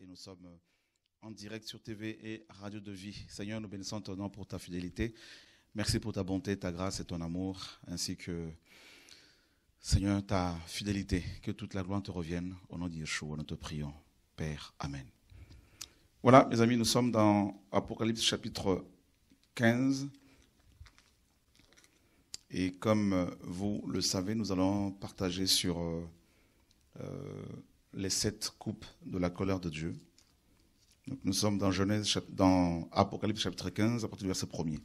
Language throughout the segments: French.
et nous sommes euh, en direct sur TV et Radio de Vie. Seigneur, nous bénissons ton nom pour ta fidélité. Merci pour ta bonté, ta grâce et ton amour, ainsi que, Seigneur, ta fidélité. Que toute la gloire te revienne. Au nom de Yeshua, nous te prions. Père, Amen. Voilà, mes amis, nous sommes dans Apocalypse chapitre 15. Et comme euh, vous le savez, nous allons partager sur euh, les sept coupes de la colère de Dieu. Nous sommes dans, Genèse, dans Apocalypse chapitre 15, à partir du verset 1er.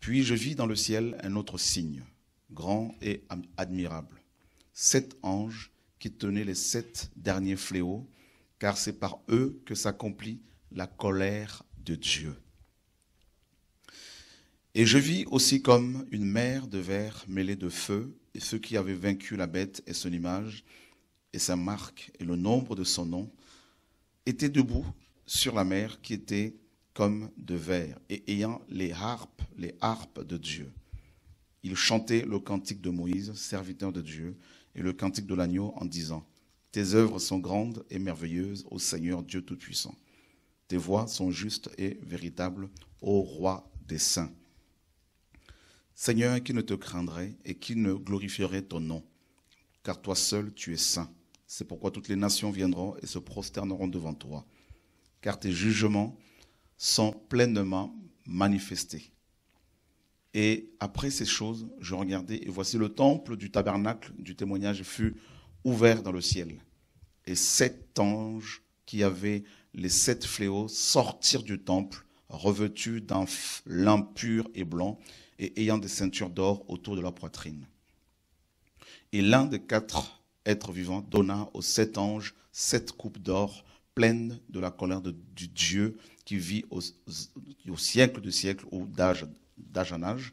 Puis je vis dans le ciel un autre signe, grand et admirable. Sept anges qui tenaient les sept derniers fléaux, car c'est par eux que s'accomplit la colère de Dieu. Et je vis aussi comme une mer de verre mêlée de feu, et ceux qui avaient vaincu la bête et son image, et sa marque, et le nombre de son nom, étaient debout sur la mer qui était comme de verre, et ayant les harpes, les harpes de Dieu. Ils chantaient le cantique de Moïse, serviteur de Dieu, et le cantique de l'agneau en disant, Tes œuvres sont grandes et merveilleuses, ô Seigneur Dieu Tout-Puissant. Tes voix sont justes et véritables, ô Roi des saints. Seigneur, qui ne te craindrait et qui ne glorifierait ton nom Car toi seul, tu es saint. C'est pourquoi toutes les nations viendront et se prosterneront devant toi. Car tes jugements sont pleinement manifestés. Et après ces choses, je regardais, et voici le temple du tabernacle du témoignage fut ouvert dans le ciel. Et sept anges qui avaient les sept fléaux sortirent du temple, revêtus d'un lin pur et blanc, et ayant des ceintures d'or autour de leur poitrine. Et l'un des quatre êtres vivants donna aux sept anges sept coupes d'or pleines de la colère du Dieu qui vit au, au siècle de siècle ou d'âge en âge.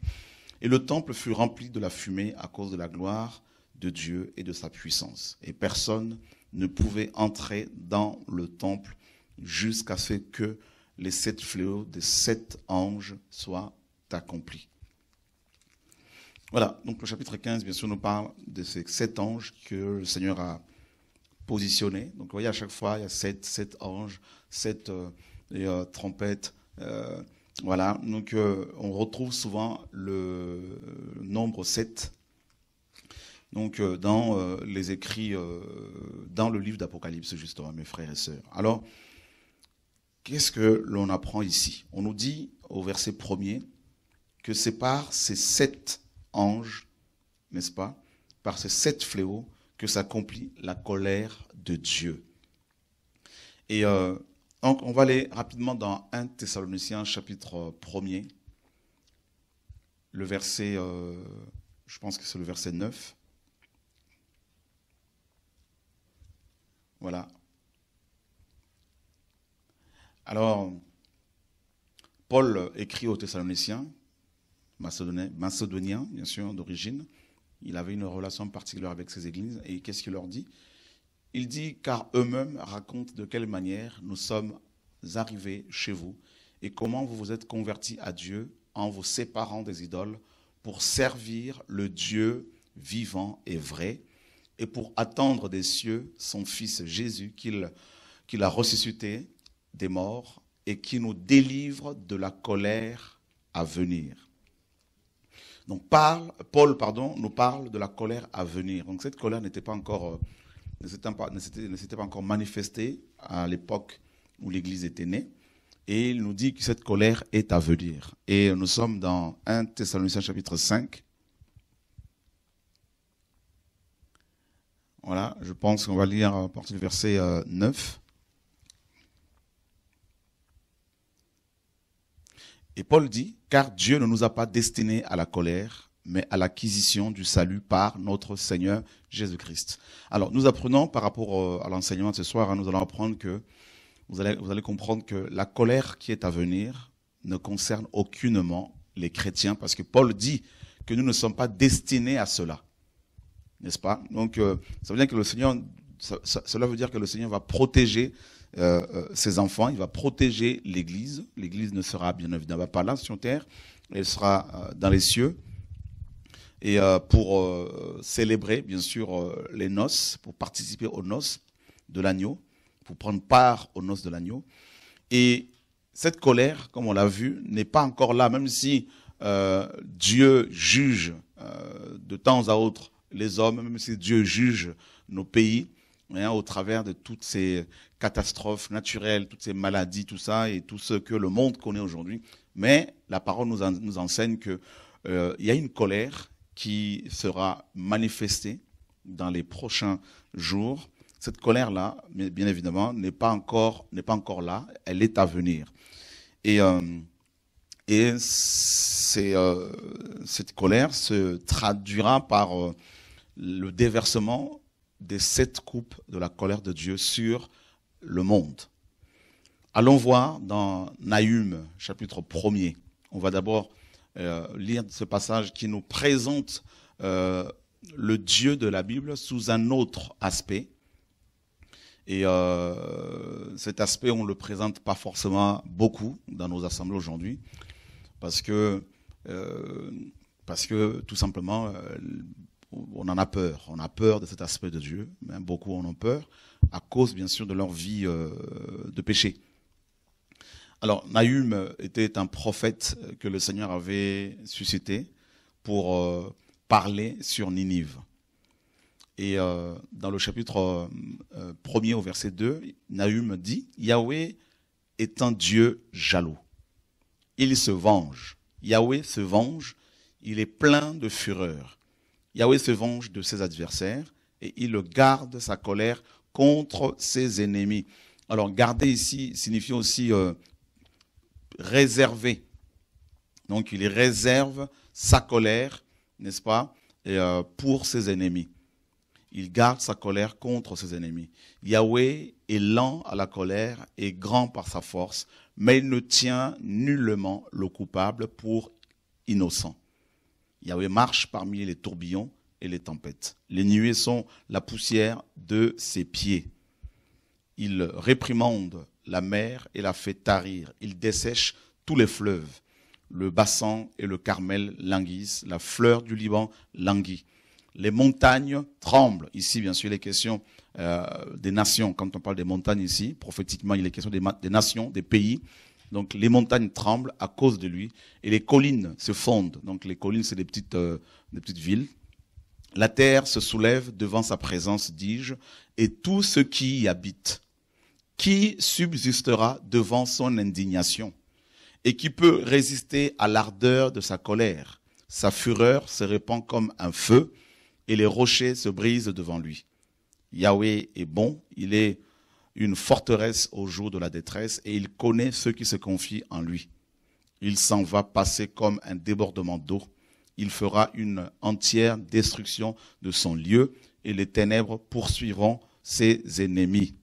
Et le temple fut rempli de la fumée à cause de la gloire de Dieu et de sa puissance. Et personne ne pouvait entrer dans le temple jusqu'à ce que les sept fléaux des sept anges soient accomplis. Voilà, donc le chapitre 15, bien sûr, nous parle de ces sept anges que le Seigneur a positionnés. Donc, vous voyez, à chaque fois, il y a sept, sept anges, sept euh, euh, trompettes. Euh, voilà, donc on retrouve souvent le nombre 7 donc, dans les écrits, dans le livre d'Apocalypse, justement, mes frères et sœurs. Alors, qu'est-ce que l'on apprend ici? On nous dit au verset premier que c'est par ces sept ange, n'est-ce pas, par ces sept fléaux que s'accomplit la colère de Dieu. Et euh, on va aller rapidement dans 1 Thessaloniciens chapitre 1er, le verset, euh, je pense que c'est le verset 9. Voilà. Alors, Paul écrit aux Thessaloniciens macédonien, bien sûr, d'origine. Il avait une relation particulière avec ces églises. Et qu'est-ce qu'il leur dit? Il dit, car eux-mêmes racontent de quelle manière nous sommes arrivés chez vous et comment vous vous êtes convertis à Dieu en vous séparant des idoles pour servir le Dieu vivant et vrai et pour attendre des cieux son Fils Jésus qu'il qu'il a ressuscité des morts et qui nous délivre de la colère à venir. Donc Paul pardon, nous parle de la colère à venir. Donc cette colère n'était pas encore, euh, ne s'était pas encore manifestée à l'époque où l'Église était née. Et il nous dit que cette colère est à venir. Et nous sommes dans 1 Thessaloniciens chapitre 5. Voilà, je pense qu'on va lire à partir du verset 9. Et Paul dit, car Dieu ne nous a pas destinés à la colère, mais à l'acquisition du salut par notre Seigneur Jésus-Christ. Alors, nous apprenons par rapport euh, à l'enseignement de ce soir, hein, nous allons apprendre que, vous allez, vous allez comprendre que la colère qui est à venir ne concerne aucunement les chrétiens, parce que Paul dit que nous ne sommes pas destinés à cela. N'est-ce pas? Donc, euh, ça veut dire que le Seigneur, cela veut dire que le Seigneur va protéger euh, euh, ses enfants, il va protéger l'Église. L'Église ne sera bien évidemment pas là sur terre. Elle sera dans les cieux. Et pour célébrer, bien sûr, les noces, pour participer aux noces de l'agneau, pour prendre part aux noces de l'agneau. Et cette colère, comme on l'a vu, n'est pas encore là, même si Dieu juge de temps à autre les hommes, même si Dieu juge nos pays, hein, au travers de toutes ces catastrophes naturelles, toutes ces maladies, tout ça, et tout ce que le monde connaît aujourd'hui. Mais la parole nous, enseigne qu'il euh, y a une colère qui sera manifestée dans les prochains jours. Cette colère-là, bien évidemment, n'est pas encore pas encore là. Elle est à venir. Et euh, et euh, cette colère se traduira par euh, le déversement des sept coupes de la colère de Dieu sur le monde. Allons voir dans Nahum, chapitre 1er. On va d'abord euh, lire ce passage qui nous présente euh, le Dieu de la Bible sous un autre aspect. Et euh, cet aspect, on ne le présente pas forcément beaucoup dans nos assemblées aujourd'hui, parce que, parce que tout simplement, on en a peur. On a peur de cet aspect de Dieu. Même beaucoup en ont peur à cause, bien sûr, de leur vie euh, de péché. Alors, Nahum était un prophète que le Seigneur avait suscité pour euh, parler sur Ninive. Et euh, dans le chapitre 1er au verset 2, Nahum dit Yahweh est un Dieu jaloux. Il se venge. Yahweh se venge. Il est plein de fureur. Yahweh se venge de ses adversaires et il garde sa colère contre ses ennemis. Alors garder ici signifie aussi euh, réserver. Donc il réserve sa colère, n'est-ce pas, euh, pour ses ennemis. Il garde sa colère contre ses ennemis. Yahweh est lent à la colère et grand par sa force, mais il ne tient nullement le coupable pour innocent. Yahweh marche parmi les tourbillons et les tempêtes. Les nuées sont la poussière de ses pieds. Il réprimande la mer et la fait tarir. Il dessèche tous les fleuves. Le bassin et le Carmel languissent. La fleur du Liban languit. Les montagnes tremblent. Ici, bien sûr, il est question euh, des nations. Quand on parle des montagnes ici, prophétiquement, il est question des nations, des pays. Donc les montagnes tremblent à cause de lui et les collines se fondent. Donc les collines, c'est des petites, euh, des petites villes. La terre se soulève devant sa présence, dis-je, et tout ce qui y habite. Qui subsistera devant son indignation et qui peut résister à l'ardeur de sa colère? Sa fureur se répand comme un feu et les rochers se brisent devant lui. Yahweh est bon, il est une forteresse au jour de la détresse et il connaît ceux qui se confient en lui. Il s'en va passer comme un débordement d'eau. Il fera une entière destruction de son lieu et les ténèbres poursuivront ses ennemis.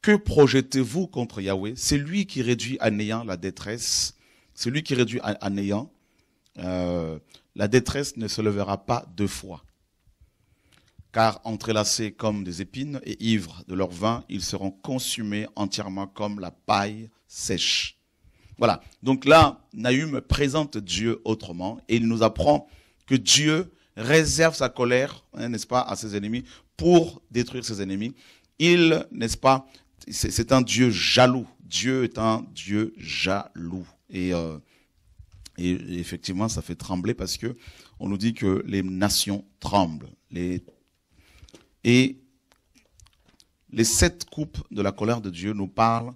Que projetez-vous contre Yahweh? C'est lui qui réduit à néant la détresse. C'est lui qui réduit à néant. Euh, la détresse ne se levera pas deux fois car entrelacés comme des épines et ivres de leur vin, ils seront consumés entièrement comme la paille sèche. Voilà. Donc là, Nahum présente Dieu autrement et il nous apprend que Dieu réserve sa colère, hein, n'est-ce pas, à ses ennemis pour détruire ses ennemis. Il, n'est-ce pas, c'est un Dieu jaloux. Dieu est un Dieu jaloux. Et, euh, et effectivement, ça fait trembler parce que on nous dit que les nations tremblent. Et les sept coupes de la colère de Dieu nous parlent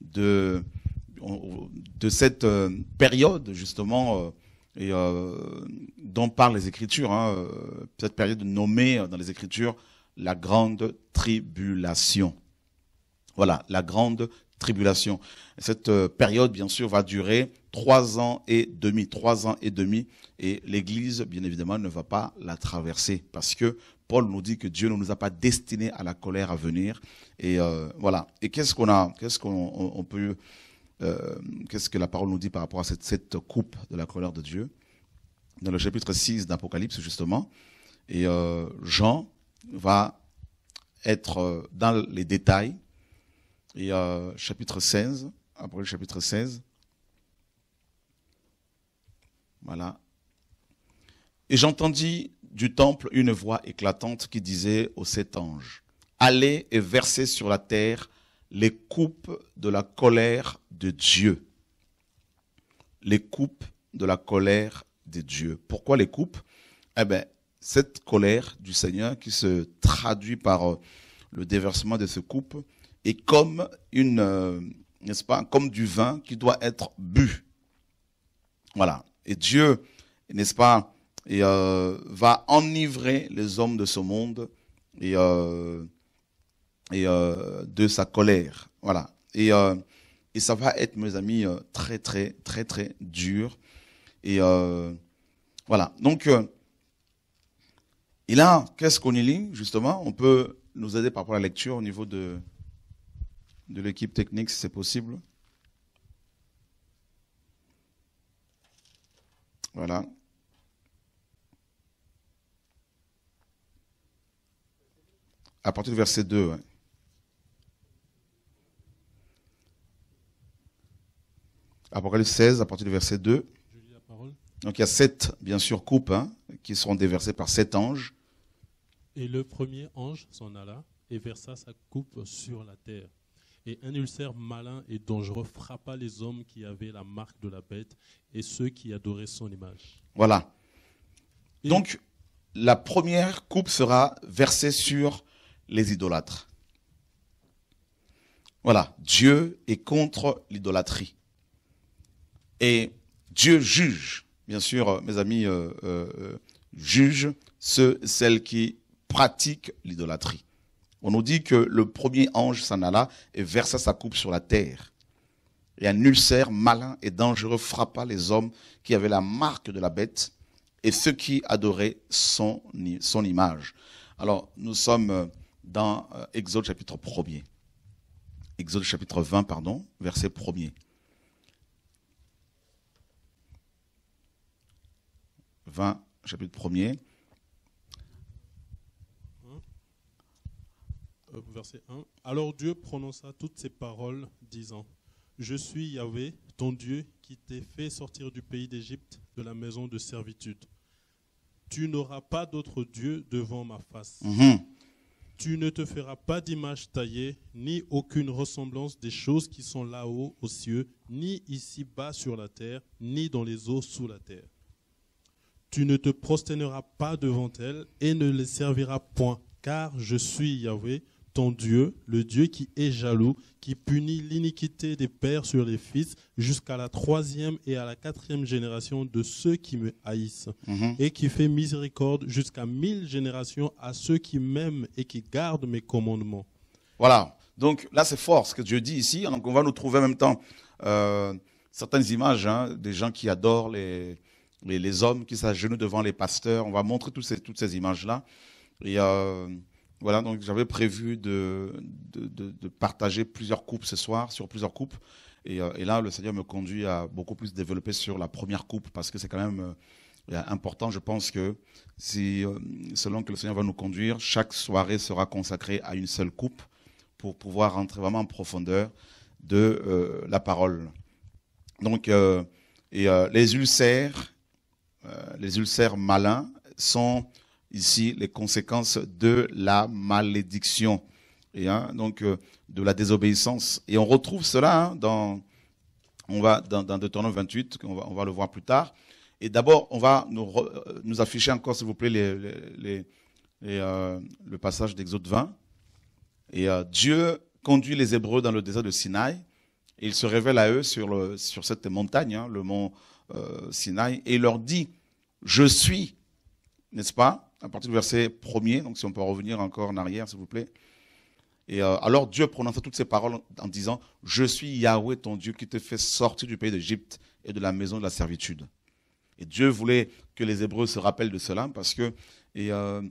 de, de cette euh, période, justement, euh, euh, dont parlent les Écritures, hein, cette période nommée dans les Écritures la grande tribulation. Voilà, la grande tribulation. Cette période, bien sûr, va durer trois ans et demi, trois ans et demi, et l'Église, bien évidemment, ne va pas la traverser, parce que Paul nous dit que Dieu ne nous a pas destinés à la colère à venir. Et euh, voilà. Et qu'est-ce qu'on a, qu'est-ce qu'on peut, euh, qu'est-ce que la parole nous dit par rapport à cette, coupe de la colère de Dieu? Dans le chapitre 6 d'Apocalypse, justement. Et euh, Jean va être dans les détails. Et chapitre 16, après le chapitre 16, Voilà. Et j'entendis du temple une voix éclatante qui disait aux sept anges, Allez et versez sur la terre les coupes de la colère de Dieu. Les coupes de la colère de Dieu. Pourquoi les coupes? Eh bien, cette colère du Seigneur qui se traduit par euh, le déversement de ce coupe est comme une, euh, n'est-ce pas, comme du vin qui doit être bu. Voilà. Et Dieu, n'est-ce pas, et, euh, va enivrer les hommes de ce monde et, euh, et euh, de sa colère. Voilà. Et, et ça va être, mes amis, très, très, très, très dur. Et voilà. Donc, et là, qu'est-ce qu'on y lit, justement? On peut nous aider par rapport à la lecture au niveau de, de l'équipe technique, si c'est possible. Voilà. À partir du verset 2. ouais. Apocalypse 16, à partir du verset 2. Je lis la parole. Donc il y a sept, bien sûr, coupes hein, qui seront déversées par sept anges. Et le premier ange s'en alla et versa sa coupe sur la terre. Et un ulcère malin et dangereux frappa les hommes qui avaient la marque de la bête et ceux qui adoraient son image. Voilà. Et- Donc, la première coupe sera versée sur les idolâtres. Voilà. Dieu est contre l'idolâtrie. Et Dieu juge, bien sûr, euh, mes amis, euh, euh, juge ceux, celles qui pratiquent l'idolâtrie. On nous dit que le premier ange s'en alla et versa sa coupe sur la terre. Et un ulcère malin et dangereux frappa les hommes qui avaient la marque de la bête et ceux qui adoraient son, image. Alors, nous sommes dans euh, Exode chapitre 1er. Exode chapitre 20, pardon, verset 1er. 20, chapitre 1er. Euh, verset 1. Alors Dieu prononça toutes ces paroles, disant Je suis Yahvé, ton Dieu, qui t'ai fait sortir du pays d'Égypte, de la maison de servitude. Tu n'auras pas d'autre Dieu devant ma face. Mhm. Tu ne te feras pas d'image taillée, ni aucune ressemblance des choses qui sont là-haut aux cieux, ni ici-bas sur la terre, ni dans les eaux sous la terre. Tu ne te prosterneras pas devant elles et ne les serviras point, car je suis Yahvé, ton Dieu, le Dieu qui est jaloux, qui punit l'iniquité des pères sur les fils jusqu'à la troisième et à la quatrième génération de ceux qui me haïssent Mhm. et qui fait miséricorde jusqu'à mille générations à ceux qui m'aiment et qui gardent mes commandements. Voilà. Donc là, c'est fort ce que Dieu dit ici. Donc on va nous trouver en même temps euh, certaines images hein, des gens qui adorent les, les, les hommes qui s'agenouillent devant les pasteurs. On va montrer toutes ces, toutes ces images-là. Et euh, voilà, donc j'avais prévu de, de, de, de partager plusieurs coupes ce soir, sur plusieurs coupes. Et, euh, et là, le Seigneur me conduit à beaucoup plus développer sur la première coupe parce que c'est quand même euh, important. Je pense que si, euh, selon que le Seigneur va nous conduire, chaque soirée sera consacrée à une seule coupe pour pouvoir rentrer vraiment en profondeur de euh, la parole. Donc, euh, et euh, les ulcères, euh, les ulcères malins sont ici les conséquences de la malédiction et hein, donc euh, de la désobéissance. Et on retrouve cela hein, dans, on va dans, dans Deutéronome 28, on va, on va le voir plus tard. Et d'abord, on va nous, re- euh, nous afficher encore, s'il vous plaît, les, les, les- euh, le passage d'Exode 20. Et euh, Dieu conduit les Hébreux dans le désert de Sinaï. Et il se révèle à eux sur, le, sur cette montagne, hein, le mont euh, Sinaï, et il leur dit, je suis, n'est-ce pas? À partir du verset premier, donc si on peut revenir encore en arrière, s'il vous plaît. Et euh, alors Dieu prononça toutes ces paroles en disant, je suis Yahweh, ton Dieu, qui te fait sortir du pays d'Égypte et de la maison de la servitude. Et Dieu voulait que les Hébreux se rappellent de cela parce que euh,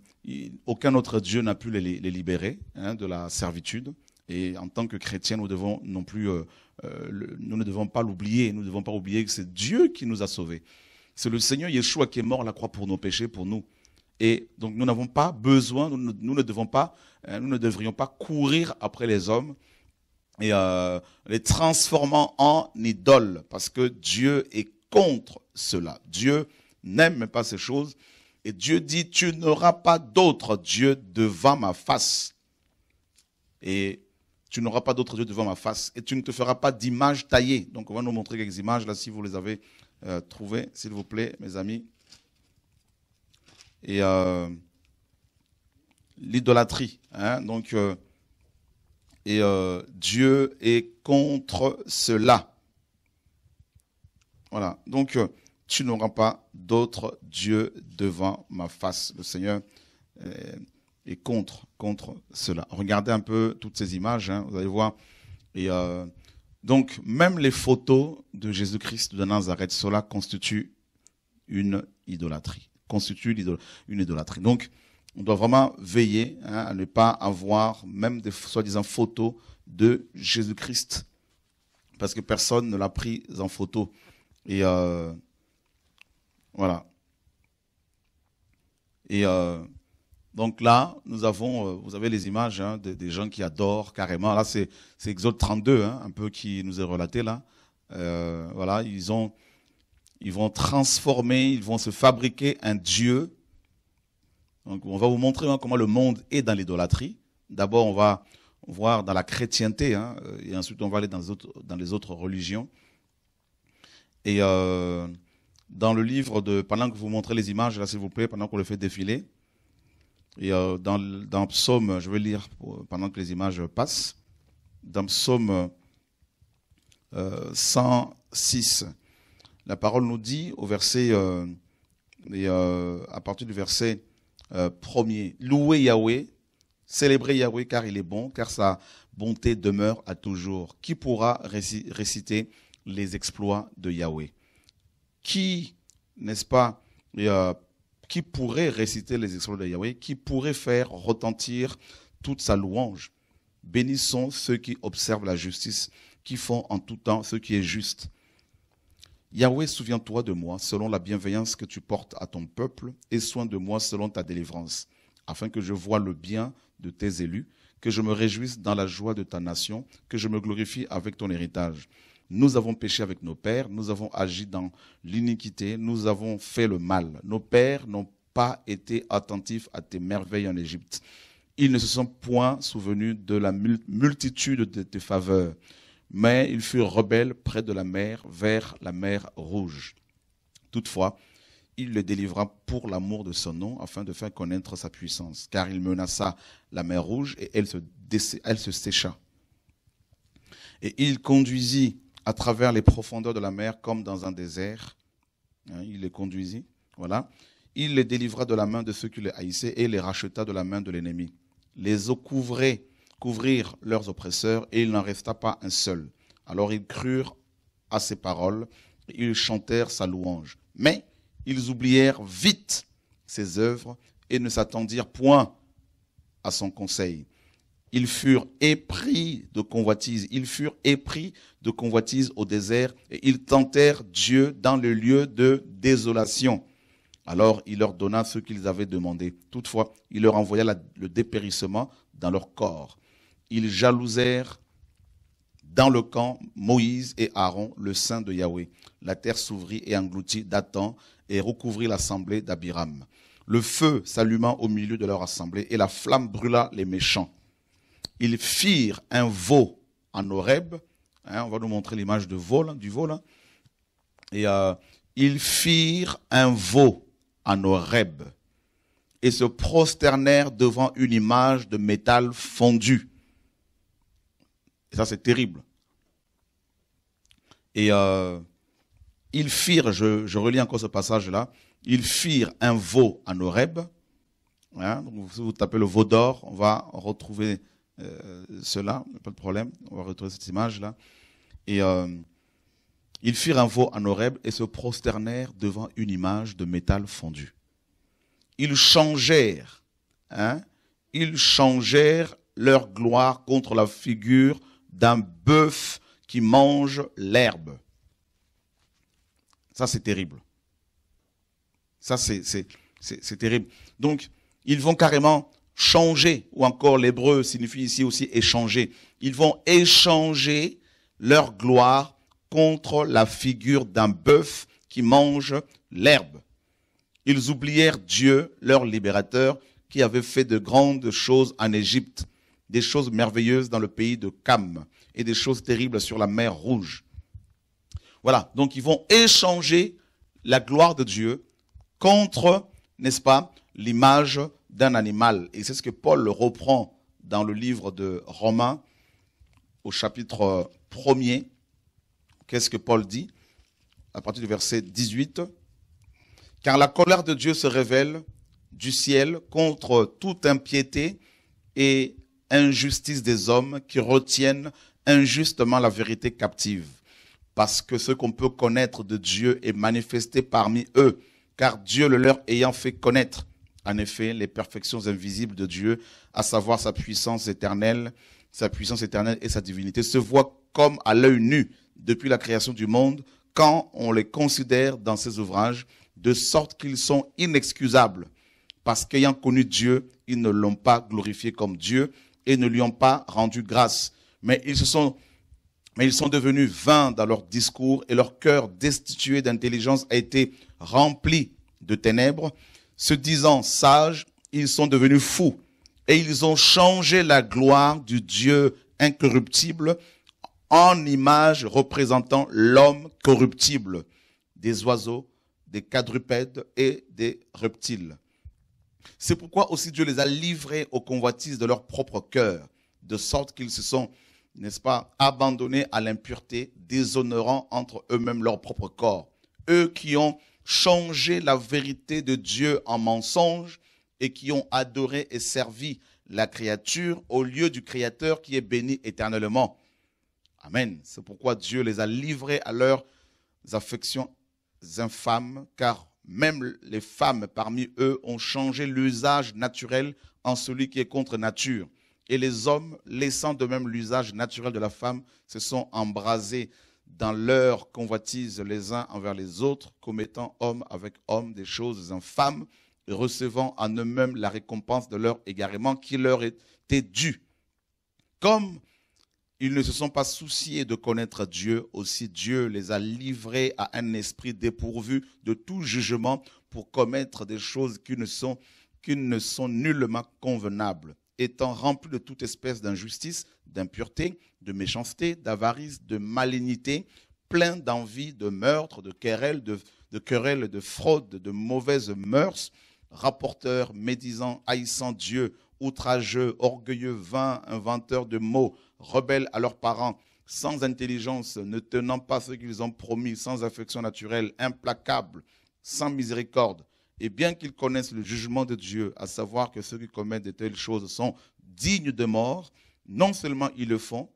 aucun autre Dieu n'a pu les, libérer hein, de la servitude. Et en tant que chrétiens, nous devons non plus, euh, nous ne devons pas l'oublier. Nous ne devons pas oublier que c'est Dieu qui nous a sauvés. C'est le Seigneur Yeshua qui est mort à la croix pour nos péchés, pour nous. Et donc nous n'avons pas besoin, nous, ne- devons pas, euh, nous ne devrions pas courir après les hommes et euh, les transformant en idoles, parce que Dieu est contre cela. Dieu n'aime pas ces choses. Et Dieu dit, tu n'auras pas d'autre Dieu devant ma face. Et tu n'auras pas d'autre Dieu devant ma face. Et tu ne te feras pas d'image taillée. Donc on va nous montrer quelques images là si vous les avez euh, trouvées, s'il vous plaît, mes amis. Et euh, l'idolâtrie. Hein, donc, euh, et Dieu est contre cela. Voilà. Donc, tu n'auras pas d'autre Dieu devant ma face. Le Seigneur est contre, contre cela. Regardez un peu toutes ces images, hein, vous allez voir. Et euh, donc, même les photos de Jésus-Christ de Nazareth, cela constitue une idolâtrie. Constitue une idolâtrie. Donc, on doit vraiment veiller hein, à ne pas avoir même des soi-disant photos de Jésus-Christ. Parce que personne ne l'a pris en photo. Et euh, voilà. Et euh, donc là, nous avons, euh, vous avez les images hein, des, gens qui adorent carrément. Là, c'est Exode 32, hein, un peu qui nous est relaté là. Euh, voilà, ils ont, ils vont transformer, ils vont se fabriquer un dieu. Donc, on va vous montrer hein, comment le monde est dans l'idolâtrie. D'abord, on va voir dans la chrétienté, et ensuite on va aller dans les autres, religions. Et dans le livre de, pendant que vous montrez les images, là, s'il vous plaît, pendant qu'on le fait défiler, et euh, dans, dans Psaume, je vais lire pendant que les images passent, dans Psaume 106, euh, la parole nous dit au verset, euh, et, à partir du verset premier, louez Yahweh, célébrez Yahweh car il est bon, car sa bonté demeure à toujours. Qui pourra réciter les exploits de Yahweh? Qui, n'est-ce pas, qui pourrait réciter les exploits de Yahweh, qui pourrait faire retentir toute sa louange? Bénissons ceux qui observent la justice, qui font en tout temps ce qui est juste. Yahweh, souviens-toi de moi selon la bienveillance que tu portes à ton peuple et soin de moi selon ta délivrance, afin que je voie le bien de tes élus, que je me réjouisse dans la joie de ta nation, que je me glorifie avec ton héritage. Nous avons péché avec nos pères, nous avons agi dans l'iniquité, nous avons fait le mal. Nos pères n'ont pas été attentifs à tes merveilles en Égypte. Ils ne se sont point souvenus de la multitude de tes faveurs, mais ils furent rebelles près de la mer, vers la mer rouge. Toutefois, il les délivra pour l'amour de son nom, afin de faire connaître sa puissance, car il menaça la mer rouge et elle se, elle se sécha. Et il conduisit à travers les profondeurs de la mer comme dans un désert. Hein, il les conduisit. Voilà. Il les délivra de la main de ceux qui les haïssaient et les racheta de la main de l'ennemi. Les eaux couvraient, couvrirent leurs oppresseurs et il n'en resta pas un seul. Alors ils crurent à ses paroles et ils chantèrent sa louange. Mais ils oublièrent vite ses œuvres et ne s'attendirent point à son conseil ils furent épris de convoitise. Ils furent épris de convoitise au désert et ils tentèrent Dieu dans le lieu de désolation. Alors il leur donna ce qu'ils avaient demandé. Toutefois, il leur envoya le dépérissement dans leur corps. Ils jalousèrent dans le camp Moïse et Aaron, le saint de Yahweh. La terre s'ouvrit et engloutit Dathan et recouvrit l'assemblée d'Abiram. Le feu s'alluma au milieu de leur assemblée et la flamme brûla les méchants ils firent un veau en Horeb. Hein, on va nous montrer l'image de veau, du veau là. Et euh, ils firent un veau en Horeb et se prosternèrent devant une image de métal fondu. Ça, c'est terrible. Et euh, ils firent, je, relis encore ce passage-là, ils firent un veau en Horeb. Hein, si vous tapez le veau d'or, on va retrouver euh, cela, pas de problème, on va retrouver cette image-là. Et euh, ils firent un veau en Horeb et se prosternèrent devant une image de métal fondu. Ils changèrent, hein, ils changèrent leur gloire contre la figure d'un bœuf qui mange l'herbe. Ça, c'est terrible. Ça, c'est terrible. Donc, ils vont carrément changer, ou encore l'hébreu signifie ici aussi échanger. Ils vont échanger leur gloire contre la figure d'un bœuf qui mangent l'herbe. Ils oublièrent Dieu, leur libérateur, qui avait fait de grandes choses en Égypte, des choses merveilleuses dans le pays de Cam et des choses terribles sur la mer Rouge. Voilà, donc ils vont échanger la gloire de Dieu contre, n'est-ce pas, l'image d'un animal. Et c'est ce que Paul reprend dans le livre de Romains au chapitre 1er. Qu'est-ce que Paul dit? À partir du verset 18 Car la colère de Dieu se révèle du ciel contre toute impiété et injustice des hommes qui retiennent injustement la vérité captive. Parce que ce qu'on peut connaître de Dieu est manifesté parmi eux, car Dieu le leur ayant fait connaître. En effet, les perfections invisibles de Dieu, à savoir sa puissance éternelle, sa puissance éternelle et sa divinité, se voient comme à l'œil nu depuis la création du monde, quand on les considère dans ses ouvrages, de sorte qu'ils sont inexcusables parce qu'ayant connu Dieu, ils ne l'ont pas glorifié comme Dieu et ne lui ont pas rendu grâce. Mais ils se sont, mais ils sont devenus vains dans leur discours et leur cœur destitué d'intelligence a été rempli de ténèbres. Se disant sages, ils sont devenus fous et ils ont changé la gloire du Dieu incorruptible en image représentant l'homme corruptible, des oiseaux, des quadrupèdes et des reptiles. C'est pourquoi aussi Dieu les a livrés aux convoitises de leur propre cœur, de sorte qu'ils se sont, n'est-ce pas, abandonnés à l'impureté, déshonorant entre eux-mêmes leur propre corps. Eux qui ont changé la vérité de Dieu en mensonge et qui ont adoré et servi la créature au lieu du Créateur qui est béni éternellement. Amen. C'est pourquoi Dieu les a livrés à leurs affections infâmes, car même les femmes parmi eux ont changé l'usage naturel en celui qui est contre nature. Et les hommes, laissant de même l'usage naturel de la femme, se sont embrasés dans leur convoitise les uns envers les autres, commettant homme avec homme des choses infâmes, et recevant en eux-mêmes la récompense de leur égarement qui leur était due. Comme ils ne se sont pas souciés de connaître Dieu, aussi. Dieu les a livrés à un esprit dépourvu de tout jugement pour commettre des choses qui ne sont, nullement convenables, étant remplis de toute espèce d'injustice, d'impureté, de méchanceté, d'avarice, de malignité, pleins d'envie, de meurtre, de querelles, de, de fraude, de mauvaises mœurs, rapporteurs, médisants, haïssant Dieu, outrageux, orgueilleux, vains, inventeurs de mots, rebelles à leurs parents, sans intelligence, ne tenant pas ce qu'ils ont promis, sans affection naturelle, implacables, sans miséricorde. Et bien qu'ils connaissent le jugement de Dieu, à savoir que ceux qui commettent de telles choses sont dignes de mort, non seulement ils le font,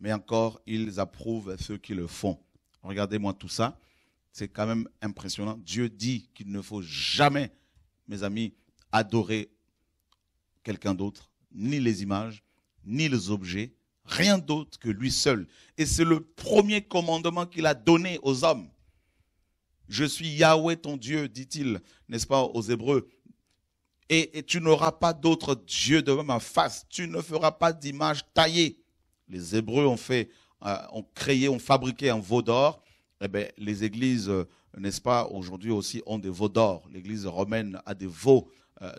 mais encore ils approuvent ceux qui le font. Regardez-moi tout ça, c'est quand même impressionnant. Dieu dit qu'il ne faut jamais, mes amis, adorer quelqu'un d'autre, ni les images, ni les objets, rien d'autre que lui seul. Et c'est le premier commandement qu'il a donné aux hommes. Je suis Yahweh ton Dieu, dit-il, n'est-ce pas, aux Hébreux. Et, tu n'auras pas d'autre Dieu devant ma face. Tu ne feras pas d'image taillée. Les Hébreux ont fait, euh, ont créé, ont fabriqué un veau d'or. Eh bien, les églises, euh, n'est-ce pas, aujourd'hui aussi ont des veaux d'or. L'église romaine a des veaux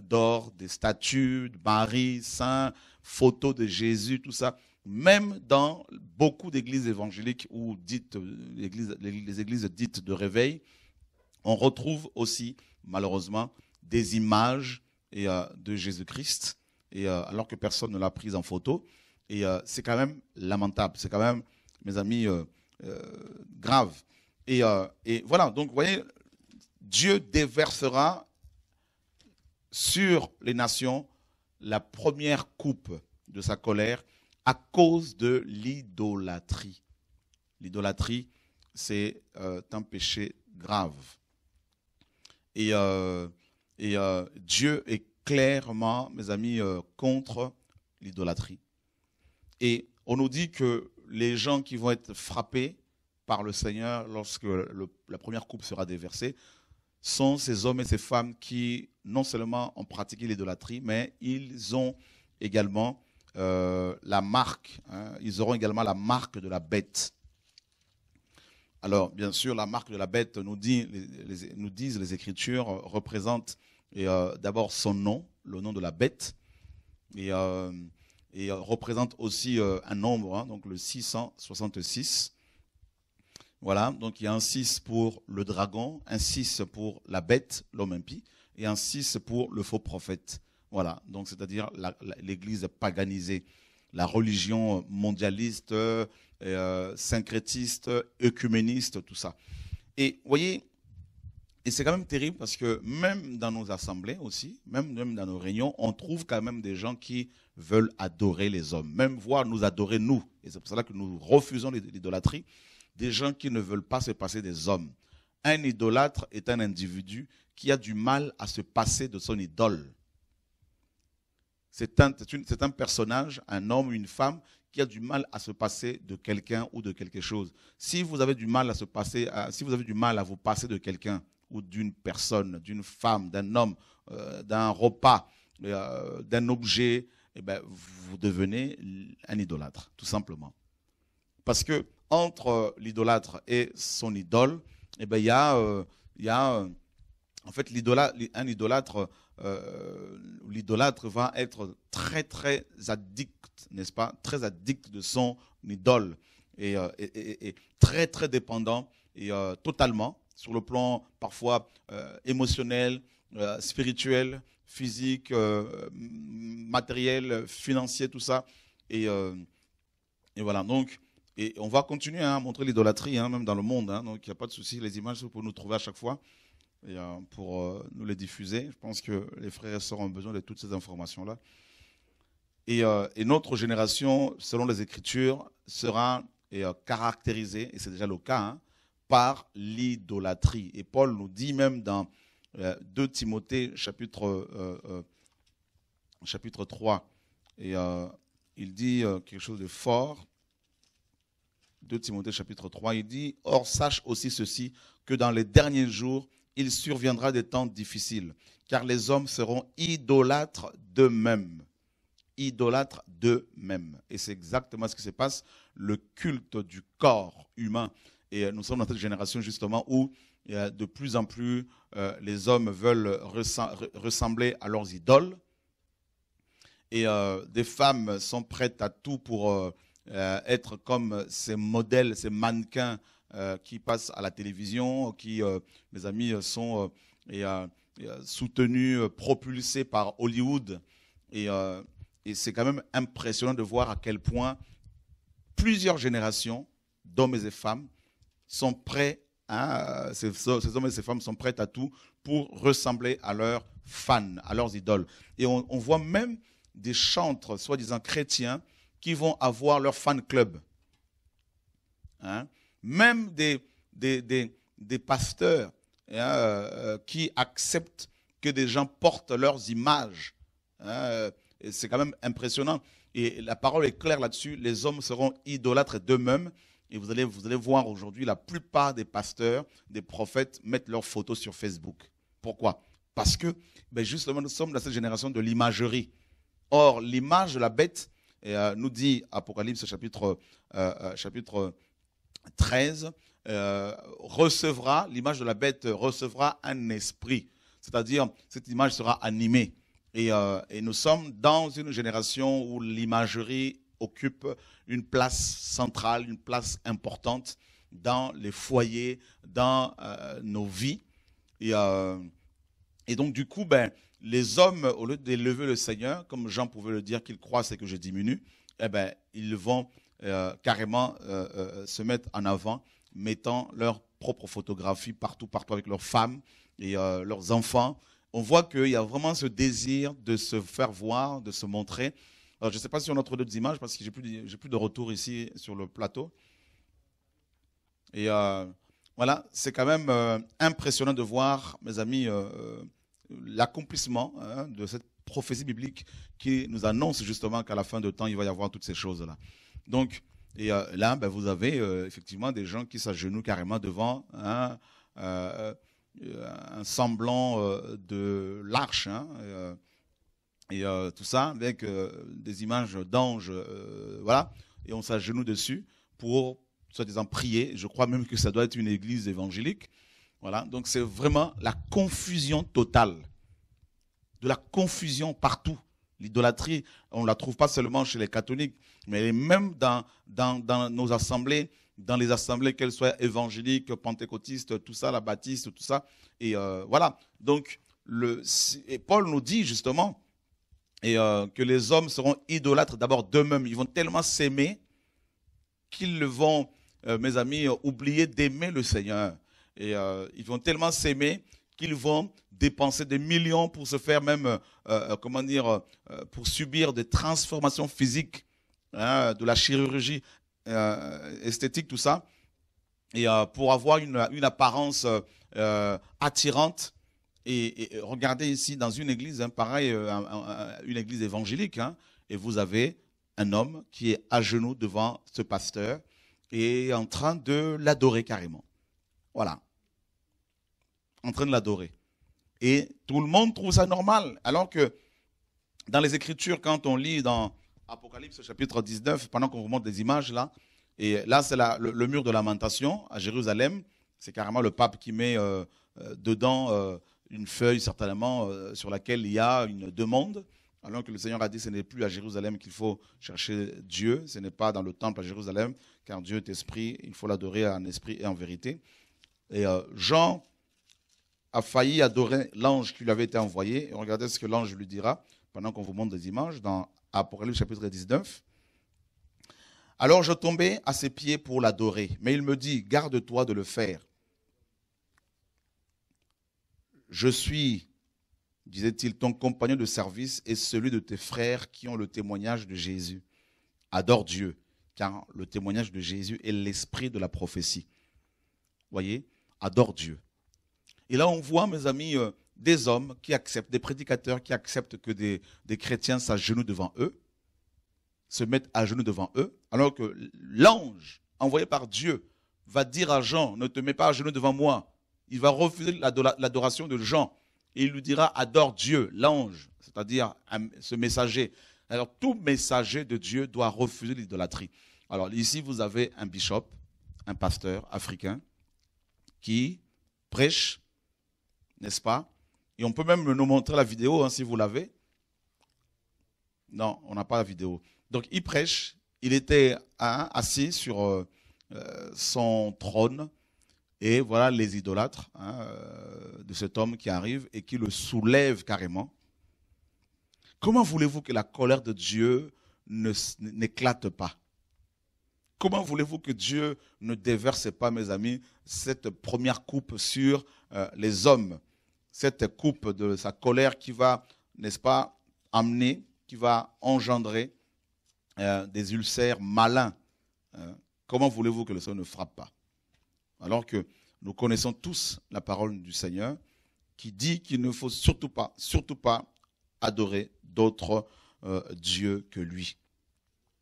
d'or, des statues de Marie, Saint, photos de Jésus, tout ça. Même dans beaucoup d'églises évangéliques ou dites, les églises dites de réveil, on retrouve aussi, malheureusement, des images euh, de Jésus-Christ, et euh, alors que personne ne l'a prise en photo. Et c'est quand même lamentable, c'est quand même, mes amis, grave. Et, et voilà, donc vous voyez, Dieu déversera sur les nations la première coupe de sa colère à cause de l'idolâtrie. L'idolâtrie, c'est euh, un péché grave. Et, euh, euh, Dieu est clairement, mes amis, contre l'idolâtrie. Et on nous dit que les gens qui vont être frappés par le Seigneur lorsque la première coupe sera déversée sont ces hommes et ces femmes qui non seulement ont pratiqué l'idolâtrie, mais ils ont également euh, la marque, hein, ils auront également la marque de la bête. Alors, bien sûr, la marque de la bête nous, dit, les, nous disent les Écritures représente d'abord son nom, le nom de la bête, et, et représente aussi un nombre, hein, donc le 666. Voilà, donc il y a un 6 pour le dragon, un 6 pour la bête, l'homme impie, et un 6 pour le faux prophète. Voilà, donc c'est-à-dire l'église paganisée, la religion mondialiste, euh, syncrétiste, œcuméniste, tout ça. Et vous voyez, et c'est quand même terrible parce que même dans nos assemblées aussi, même, même dans nos réunions, on trouve quand même des gens qui veulent adorer les hommes, même voir nous adorer nous. Et c'est pour cela que nous refusons l'idolâtrie des gens qui ne veulent pas se passer des hommes. Un idolâtre est un individu qui a du mal à se passer de son idole. C'est un, personnage, un homme ou une femme qui a du mal à se passer de quelqu'un ou de quelque chose. Si vous avez du mal à se passer, si vous avez du mal à vous passer de quelqu'un ou d'une personne, d'une femme, d'un homme, euh, d'un repas, euh, d'un objet, eh ben, vous devenez un idolâtre, tout simplement. Parce que entre l'idolâtre et son idole, eh ben, il y a, euh, y a euh, en fait, un idolâtre, euh, l'idolâtre va être très, très addict, n'est-ce pas? Très addict de son idole et, très, très dépendant et totalement sur le plan parfois émotionnel, spirituel, physique, matériel, financier, tout ça. Et voilà. Donc, et on va continuer hein, à montrer l'idolâtrie, hein, même dans le monde. Hein. donc il n'y a pas de souci, les images, vous pouvez nous trouver à chaque fois et, euh, pour euh, nous les diffuser. Je pense que les frères et sœurs ont besoin de toutes ces informations-là. Et, euh, notre génération, selon les Écritures, sera caractérisée, et c'est déjà le cas, par l'idolâtrie. Et Paul nous dit même dans 2 Timothée chapitre, chapitre 3, et il dit quelque chose de fort. 2 Timothée chapitre 3, il dit, Or sache aussi ceci, que dans les derniers jours, il surviendra des temps difficiles, car les hommes seront idolâtres d'eux-mêmes. Idolâtres d'eux-mêmes. Et c'est exactement ce qui se passe, le culte du corps humain. Et nous sommes dans cette génération justement où de plus en plus euh, les hommes veulent ressembler à leurs idoles. Et euh, des femmes sont prêtes à tout pour... Euh, être comme ces modèles, ces mannequins euh, qui passent à la télévision, qui, euh, mes amis, sont soutenus, propulsés par Hollywood. Et, c'est quand même impressionnant de voir à quel point plusieurs générations d'hommes et de femmes sont prêts à, ces, hommes et ces femmes sont prêts à tout pour ressembler à leurs fans, à leurs idoles. Et on, on voit même des chantres, soi-disant chrétiens, qui vont avoir leur fan club. Hein? Même des, des, des, pasteurs hein, euh, qui acceptent que des gens portent leurs images. Hein? C'est quand même impressionnant. Et la parole est claire là-dessus. Les hommes seront idolâtres d'eux-mêmes. Et vous allez, vous allez voir aujourd'hui, la plupart des pasteurs, des prophètes mettent leurs photos sur Facebook. Pourquoi? Parce que ben justement, nous sommes dans cette génération de l'imagerie. Or, l'image de la bête, et, euh, nous dit Apocalypse chapitre, euh, euh, chapitre 13, recevra, l'image de la bête recevra un esprit. C'est-à-dire, cette image sera animée. Et, et, nous sommes dans une génération où l'imagerie occupe une place centrale, une place importante dans les foyers, dans nos vies. Et, et, donc, du coup, ben, les hommes, au lieu d'élever le Seigneur, comme Jean pouvait le dire qu'il croit, c'est que je diminue, eh ben, ils vont euh, carrément euh, euh, se mettre en avant, mettant leur propre photographie partout, partout avec leurs femmes et leurs enfants. On voit qu'il y a vraiment ce désir de se faire voir, de se montrer. Alors, je ne sais pas si on a d'autres images parce que j'ai plus, plus de retour ici sur le plateau. Et voilà, c'est quand même impressionnant de voir, mes amis, l'accomplissement hein, de cette prophétie biblique qui nous annonce justement qu'à la fin de temps, il va y avoir toutes ces choses-là. Donc, et euh, là, ben, vous avez euh, effectivement des gens qui s'agenouillent carrément devant hein, euh, un semblant de l'arche, hein, et tout ça avec des images d'anges, voilà, et on s'agenouille dessus pour soi-disant prier. Je crois même que ça doit être une église évangélique. Voilà, donc c'est vraiment la confusion totale. De la confusion partout. L'idolâtrie, on ne la trouve pas seulement chez les catholiques, mais même dans, dans, nos assemblées, dans les assemblées, qu'elles soient évangéliques, pentecôtistes, tout ça, la baptiste, tout ça. Et euh, voilà. Donc, le, et Paul nous dit justement et, euh, que les hommes seront idolâtres d'abord d'eux-mêmes. Ils vont tellement s'aimer qu'ils vont, euh, mes amis, oublier d'aimer le Seigneur. Et ils vont tellement s'aimer qu'ils vont dépenser des millions pour se faire même, euh, euh, comment dire, euh, pour subir des transformations physiques, hein, de la chirurgie esthétique, tout ça, et pour avoir une, apparence attirante. Et, regardez ici dans une église, hein, pareil, une église évangélique, hein, et vous avez un homme qui est à genoux devant ce pasteur et en train de l'adorer carrément. Voilà. En train de l'adorer. Et tout le monde trouve ça normal. Alors que dans les Écritures, quand on lit dans Apocalypse chapitre 19, pendant qu'on vous montre des images là, et là c'est le, mur de lamentation à Jérusalem, c'est carrément le pape qui met euh, euh, dedans euh, une feuille certainement sur laquelle il y a une demande. Alors que le Seigneur a dit, ce n'est plus à Jérusalem qu'il faut chercher Dieu, ce n'est pas dans le temple à Jérusalem, car Dieu est esprit, il faut l'adorer en esprit et en vérité. Et Jean a failli adorer l'ange qui lui avait été envoyé. Et regardez ce que l'ange lui dira pendant qu'on vous montre des images dans Apocalypse chapitre 19. Alors je tombais à ses pieds pour l'adorer, mais il me dit, garde-toi de le faire. Je suis, disait-il, ton compagnon de service et celui de tes frères qui ont le témoignage de Jésus. Adore Dieu, car le témoignage de Jésus est l'esprit de la prophétie. Voyez, adore Dieu. Et là, on voit, mes amis, euh, des hommes qui acceptent, des prédicateurs qui acceptent que des, chrétiens s'agenouillent devant eux, se mettent à genoux devant eux, alors que l'ange envoyé par Dieu va dire à Jean, ne te mets pas à genoux devant moi. Il va refuser l'adoration de Jean. Et il lui dira, adore Dieu, l'ange, c'est-à-dire ce messager. Alors tout messager de Dieu doit refuser l'idolâtrie. Alors ici, vous avez un bishop, un pasteur africain, qui prêche n'est-ce pas? Et on peut même nous montrer la vidéo hein, si vous l'avez. Non, on n'a pas la vidéo. Donc il prêche, il était hein, assis sur euh, euh, son trône, et voilà les idolâtres hein, euh, de cet homme qui arrive et qui le soulève carrément. Comment voulez-vous que la colère de Dieu n'éclate pas? Comment voulez-vous que Dieu ne déverse pas, mes amis, cette première coupe sur les hommes? Cette coupe de sa colère qui va, n'est-ce pas, amener, qui va engendrer euh, des ulcères malins. Hein. comment voulez-vous que le Seigneur ne frappe pas? Alors que nous connaissons tous la parole du Seigneur qui dit qu'il ne faut surtout pas, surtout pas adorer d'autres euh, dieux que lui.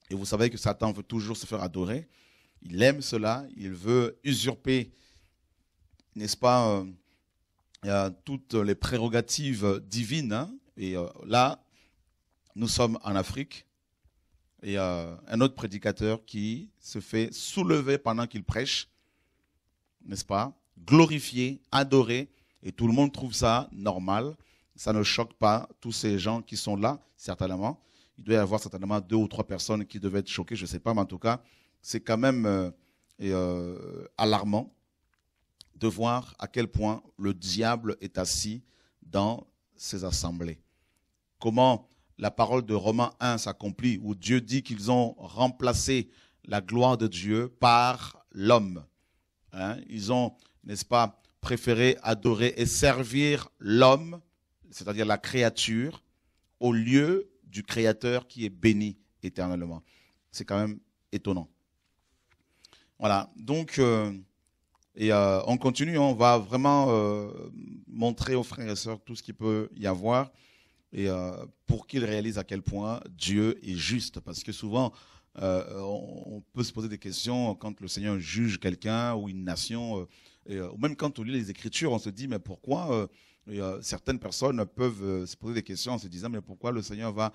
Et vous savez que Satan veut toujours se faire adorer. Il aime cela, il veut usurper, n'est-ce pas, euh, toutes les prérogatives divines. Hein. et euh, là, nous sommes en Afrique. Et a un autre prédicateur qui se fait soulever pendant qu'il prêche, n'est-ce pas? Glorifier, adorer. Et tout le monde trouve ça normal. Ça ne choque pas tous ces gens qui sont là, certainement. Il doit y avoir certainement deux ou trois personnes qui devaient être choquées, je ne sais pas, mais en tout cas, c'est quand même euh, euh, alarmant de voir à quel point le diable est assis dans ces assemblées. Comment la parole de Romains 1 s'accomplit, où Dieu dit qu'ils ont remplacé la gloire de Dieu par l'homme. Hein? Ils ont, n'est-ce pas, préféré adorer et servir l'homme, c'est-à-dire la créature, au lieu du Créateur qui est béni éternellement. C'est quand même étonnant. Voilà, donc euh, et euh, on continue, on va vraiment euh, montrer aux frères et sœurs tout ce qu'il peut y avoir et euh, pour qu'ils réalisent à quel point Dieu est juste. Parce que souvent, on peut se poser des questions quand le Seigneur juge quelqu'un ou une nation, ou même quand on lit les Écritures, on se dit, mais pourquoi certaines personnes peuvent se poser des questions en se disant, mais pourquoi le Seigneur va,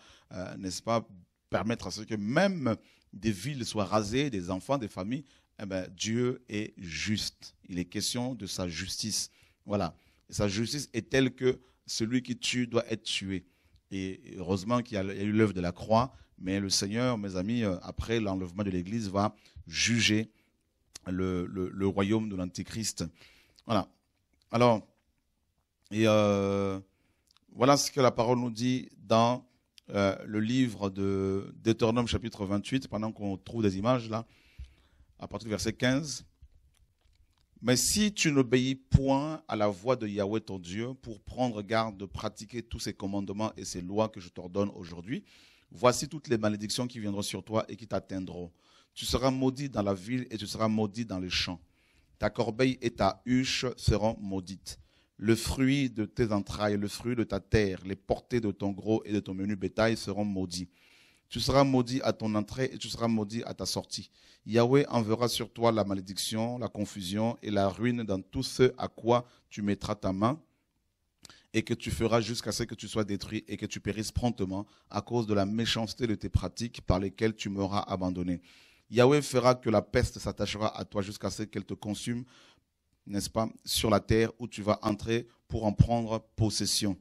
n'est-ce pas, permettre à ce que même des villes soient rasées, des enfants, des familles, eh ben, Dieu est juste. Il est question de sa justice. Voilà. Sa justice est telle que celui qui tue doit être tué. Et heureusement qu'il y a eu l'œuvre de la croix, mais le Seigneur, mes amis, euh, après l'enlèvement de l'Église, va juger le, royaume de l'Antéchrist. Voilà. Alors, euh, voilà ce que la parole nous dit dans euh, le livre de Deutéronome chapitre 28, pendant qu'on trouve des images là, à partir du verset 15. Mais si tu n'obéis point à la voix de Yahweh ton Dieu pour prendre garde de pratiquer tous ses commandements et ses lois que je t'ordonne aujourd'hui, voici toutes les malédictions qui viendront sur toi et qui t'atteindront. Tu seras maudit dans la ville et tu seras maudit dans les champs. Ta corbeille et ta huche seront maudites. Le fruit de tes entrailles, le fruit de ta terre, les portées de ton gros et de ton menu bétail seront maudits. Tu seras maudit à ton entrée et tu seras maudit à ta sortie. Yahweh enverra sur toi la malédiction, la confusion et la ruine dans tout ce à quoi tu mettras ta main et que tu feras jusqu'à ce que tu sois détruit et que tu périsses promptement à cause de la méchanceté de tes pratiques par lesquelles tu m'auras abandonné. Yahweh fera que la peste s'attachera à toi jusqu'à ce qu'elle te consume, n'est-ce pas, sur la terre où tu vas entrer pour en prendre possession.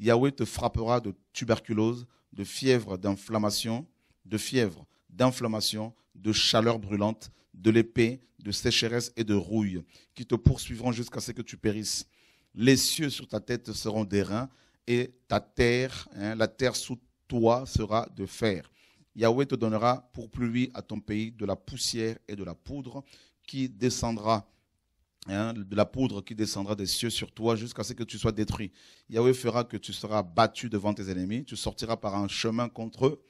Yahweh te frappera de tuberculose, de fièvre d'inflammation, de fièvre d'inflammation, de chaleur brûlante, de l'épée, de sécheresse et de rouille, qui te poursuivront jusqu'à ce que tu périsses. Les cieux sur ta tête seront d'airain, et ta terre, hein, la terre sous toi sera de fer. Yahweh te donnera pour pluie à ton pays de la poussière et de la poudre qui descendra Hein, de la poudre qui descendra des cieux sur toi jusqu'à ce que tu sois détruit. Yahweh fera que tu seras battu devant tes ennemis, tu sortiras par un chemin contre eux,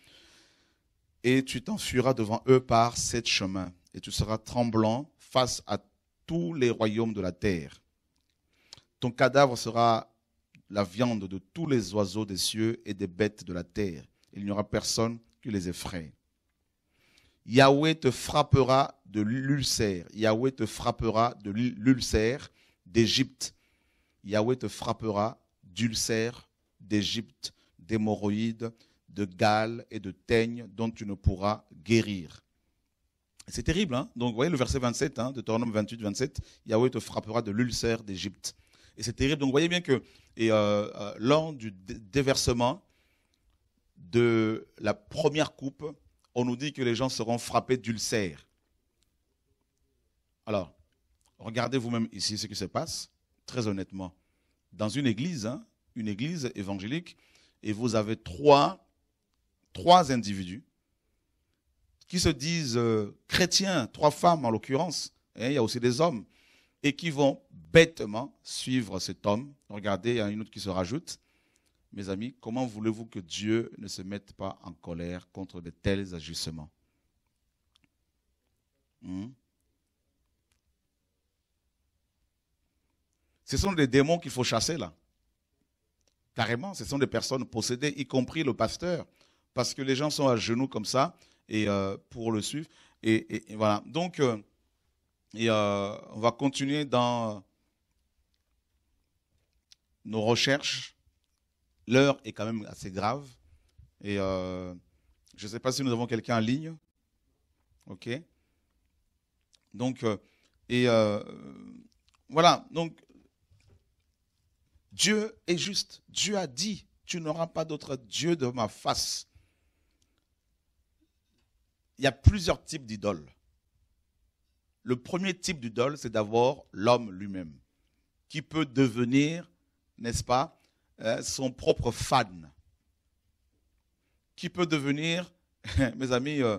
et tu t'enfuiras devant eux par sept chemins, et tu seras tremblant face à tous les royaumes de la terre. Ton cadavre sera la viande de tous les oiseaux des cieux et des bêtes de la terre. Il n'y aura personne qui les effraie. Yahweh te frappera de l'ulcère. Yahweh te frappera de l'ulcère d'Égypte. Yahweh te frappera d'ulcère d'Égypte, d'hémorroïdes, de gales et de teignes dont tu ne pourras guérir. C'est terrible, hein Donc, vous voyez le verset 27 hein, de Deutéronome 28, 27, Yahweh te frappera de l'ulcère d'Égypte. Et c'est terrible. Donc, vous voyez bien que euh, euh, lors du déversement de la première coupe, on nous dit que les gens seront frappés d'ulcères. Alors, regardez vous-même ici ce qui se passe, très honnêtement. Dans une église, hein, une église évangélique, et vous avez trois, trois individus qui se disent euh, chrétiens, trois femmes en l'occurrence, hein, il y a aussi des hommes, et qui vont bêtement suivre cet homme. Regardez, il y a une autre qui se rajoute mes amis, comment voulez-vous que Dieu ne se mette pas en colère contre de tels agissements? Hmm? Ce sont des démons qu'il faut chasser là. Carrément, ce sont des personnes possédées, y compris le pasteur, parce que les gens sont à genoux comme ça et euh, pour le suivre. Et, voilà. Donc, euh, euh, on va continuer dans nos recherches L'heure est quand même assez grave. Et euh, je ne sais pas si nous avons quelqu'un en ligne. OK Donc, euh, et euh, voilà. Donc, Dieu est juste. Dieu a dit Tu n'auras pas d'autre Dieu de ma face. Il y a plusieurs types d'idoles. Le premier type d'idole, c'est d'abord l'homme lui-même, qui peut devenir, n'est-ce pas, son propre fan, qui peut devenir, mes amis, euh,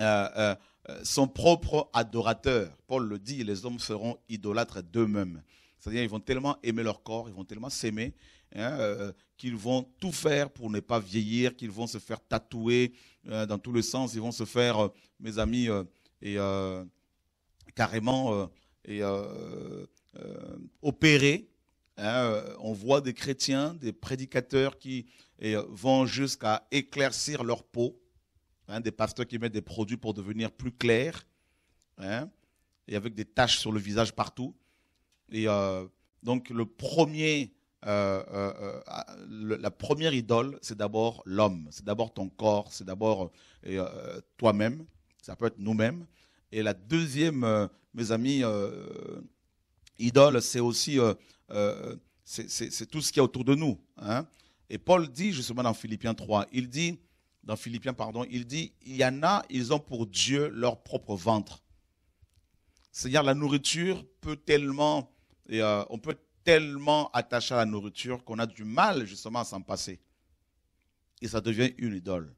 euh, son propre adorateur. Paul le dit, les hommes seront idolâtres d'eux-mêmes. C'est-à-dire, ils vont tellement aimer leur corps, ils vont tellement s'aimer, hein, qu'ils vont tout faire pour ne pas vieillir, qu'ils vont se faire tatouer dans tous les sens, ils vont se faire, mes amis, et carrément et, opérer Hein, euh, on voit des chrétiens, des prédicateurs qui euh, vont jusqu'à éclaircir leur peau, hein, des pasteurs qui mettent des produits pour devenir plus clairs, hein, et avec des taches sur le visage partout. Et euh, donc le premier, la première idole, c'est d'abord l'homme, c'est d'abord ton corps, c'est d'abord toi-même, ça peut être nous-mêmes. Et la deuxième, mes amis, idole, c'est aussi c'est tout ce qui est autour de nous. Hein. Et Paul dit justement dans Philippiens 3, il dit, dans Philippiens, pardon, il dit, il y en a, ils ont pour Dieu leur propre ventre. C'est-à-dire la nourriture peut tellement, euh, on peut tellement attacher à la nourriture qu'on a du mal justement à s'en passer. Et ça devient une idole.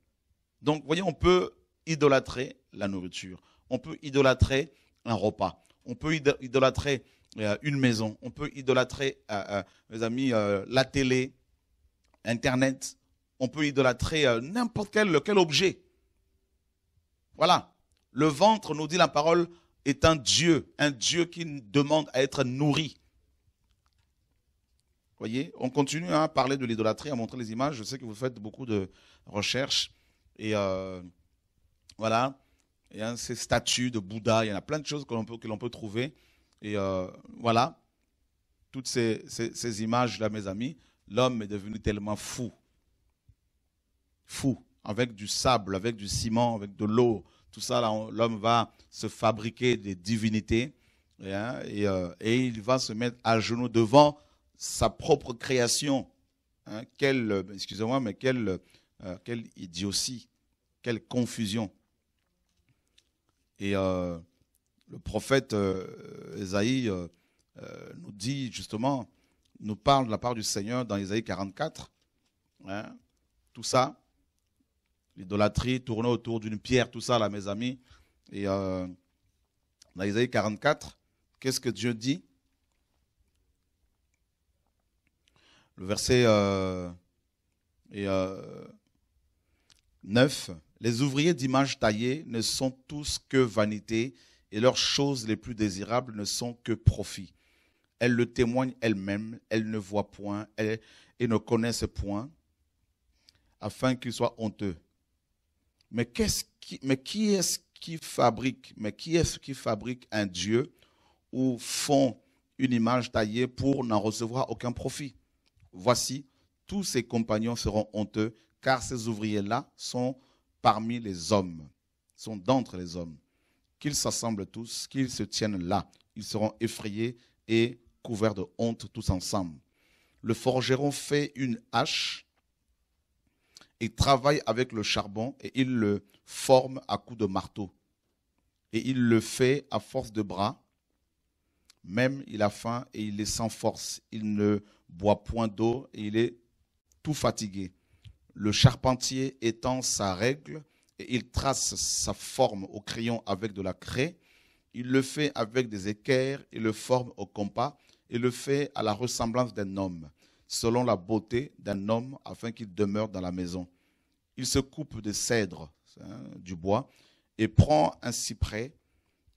Donc, vous voyez, on peut idolâtrer la nourriture. On peut idolâtrer un repas. On peut idolâtrer euh, une maison. On peut idolâtrer, euh, euh, mes amis, la télé, Internet. On peut idolâtrer n'importe quel, objet. Voilà. Le ventre, nous dit la parole, est un Dieu, un Dieu qui demande à être nourri. Voyez, on continue à parler de l'idolâtrie, à montrer les images. Je sais que vous faites beaucoup de recherches. Et voilà, il y a ces statues de Bouddha, il y en a plein de choses que l'on peut, que l'on peut trouver. Et euh, voilà, toutes ces, images-là, mes amis, l'homme est devenu tellement fou. Fou. Avec du sable, avec du ciment, avec de l'eau, tout ça, l'homme va se fabriquer des divinités. Hein, et, euh, et, il va se mettre à genoux devant sa propre création. Hein, quelle, excusez-moi, mais quelle, euh, quelle idiotie, quelle confusion. Et le prophète Esaïe euh, euh, nous dit justement, nous parle de la part du Seigneur dans Esaïe 44. Hein, tout ça, l'idolâtrie tournée autour d'une pierre, tout ça là, mes amis. Et euh, dans Esaïe 44, qu'est-ce que Dieu dit? Le verset et, 9. Les ouvriers d'images taillées ne sont tous que vanité et leurs choses les plus désirables ne sont que profit. Elles le témoignent elles-mêmes, elles ne voient point elles, et ne connaissent point, afin qu'ils soient honteux. Mais, qui, est-ce qui fabrique, mais qui est-ce qui fabrique un Dieu ou font une image taillée pour n'en recevoir aucun profit? Voici, tous ses compagnons seront honteux, car ces ouvriers-là sont parmi les hommes, sont d'entre les hommes qu'ils s'assemblent tous, qu'ils se tiennent là. Ils seront effrayés et couverts de honte tous ensemble. Le forgeron fait une hache et travaille avec le charbon et il le forme à coups de marteau. Et il le fait à force de bras. Même il a faim et il est sans force. Il ne boit point d'eau et il est tout fatigué. Le charpentier étend sa règle et il trace sa forme au crayon avec de la craie. Il le fait avec des équerres, il le forme au compas et le fait à la ressemblance d'un homme, selon la beauté d'un homme, afin qu'il demeure dans la maison. Il se coupe de cèdre, hein, du bois, et prend un cyprès,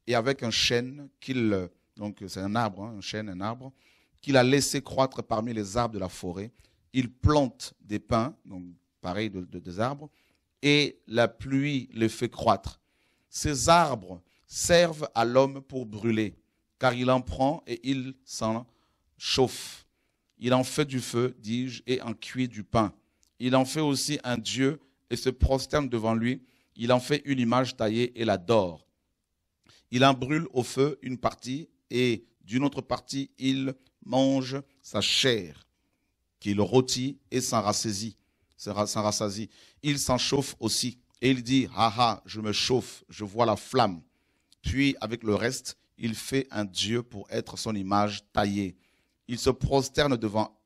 et avec un chêne qu'il, donc c'est un arbre, hein, un chêne, un arbre, qu'il a laissé croître parmi les arbres de la forêt, il plante des pins, donc pareil de, des arbres, et la pluie les fait croître. Ces arbres servent à l'homme pour brûler, car il en prend et il s'en chauffe. Il en fait du feu, dis-je, et en cuit du pain. Il en fait aussi un Dieu et se prosterne devant lui. Il en fait une image taillée et l'adore. Il en brûle au feu une partie et d'une autre partie il mange sa chair, qu'il rôtit et s'en rassaisit s'en rassasie. Il s'en chauffe aussi. Et il dit, ah ah, je me chauffe, je vois la flamme. Puis, avec le reste, il fait un Dieu pour être son image taillée. Il se prosterne devant,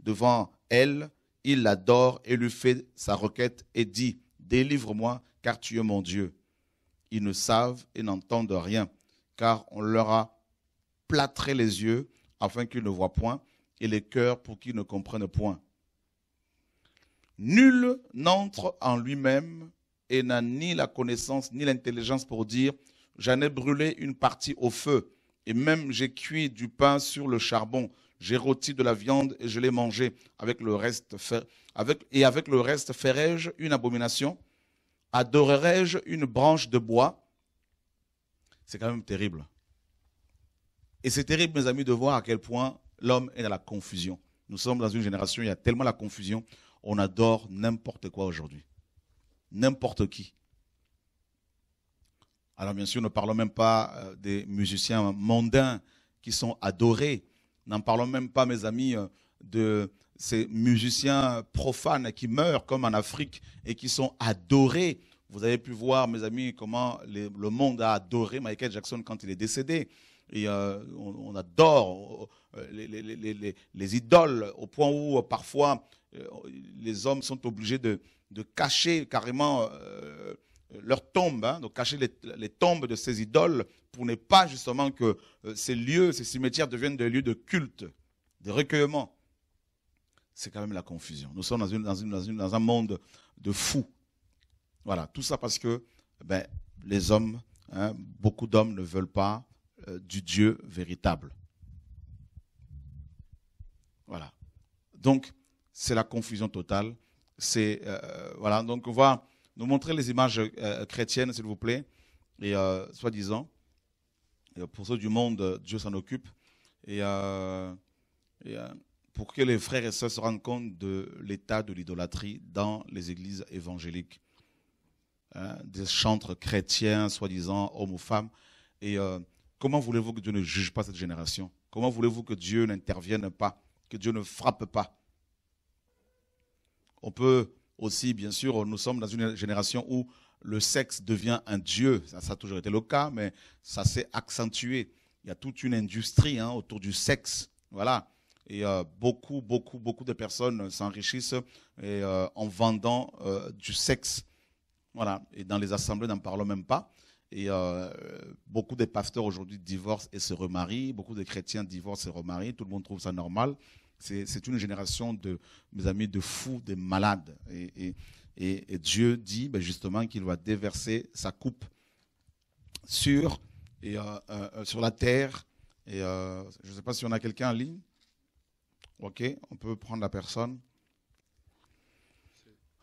devant elle, il l'adore et lui fait sa requête et dit, délivre-moi, car tu es mon Dieu. Ils ne savent et n'entendent rien, car on leur a plâtré les yeux afin qu'ils ne voient point, et les cœurs pour qu'ils ne comprennent point. Nul n'entre en lui-même et n'a ni la connaissance ni l'intelligence pour dire j'en ai brûlé une partie au feu et même j'ai cuit du pain sur le charbon, j'ai rôti de la viande et je l'ai mangé avec le reste et avec le reste ferai-je une abomination? Adorerai-je une branche de bois? C'est quand même terrible. Et c'est terrible, mes amis, de voir à quel point l'homme est dans la confusion. Nous sommes dans une génération il y a tellement la confusion on adore n'importe quoi aujourd'hui. N'importe qui. Alors bien sûr, ne parlons même pas euh, des musiciens mondains qui sont adorés. N'en parlons même pas, mes amis, euh, de ces musiciens profanes qui meurent comme en Afrique et qui sont adorés. Vous avez pu voir, mes amis, comment le monde a adoré Michael Jackson quand il est décédé. Et euh, on, adore les, idoles au point où parfois les hommes sont obligés de, cacher carrément leur tombe, hein, donc cacher les, tombes de ces idoles pour ne pas justement que euh, ces lieux, ces cimetières deviennent des lieux de culte, de recueillement. C'est quand même la confusion. Nous sommes dans, un monde de fous. Voilà, tout ça parce que ben, les hommes, hein, beaucoup d'hommes ne veulent pas euh, du Dieu véritable. Voilà. Donc, c'est la confusion totale. C'est euh, voilà. Donc, on va nous montrer les images euh, chrétiennes, s'il vous plaît, et soi-disant. Pour ceux du monde, Dieu s'en occupe. Et, euh, pour que les frères et sœurs se rendent compte de l'état de l'idolâtrie dans les églises évangéliques. Hein, des chantres chrétiens, soi-disant, hommes ou femmes. Et comment voulez-vous que Dieu ne juge pas cette génération? Comment voulez-vous que Dieu n'intervienne pas Que Dieu ne frappe pas? On peut aussi, bien sûr, nous sommes dans une génération où le sexe devient un dieu. Ça, a toujours été le cas, mais ça s'est accentué. Il y a toute une industrie hein, autour du sexe. Voilà. Et euh, beaucoup, beaucoup, beaucoup de personnes s'enrichissent euh, en vendant euh, du sexe. Voilà. Et dans les assemblées, n'en parlons même pas. Et beaucoup de pasteurs aujourd'hui divorcent et se remarient. Beaucoup de chrétiens divorcent et se remarient. Tout le monde trouve ça normal. C'est une génération de, mes amis, de fous, de malades. Et, Dieu dit ben, justement qu'il va déverser sa coupe sur, et, euh, euh, sur la terre. Et euh, je ne sais pas si on a quelqu'un en ligne. Ok, on peut prendre la personne.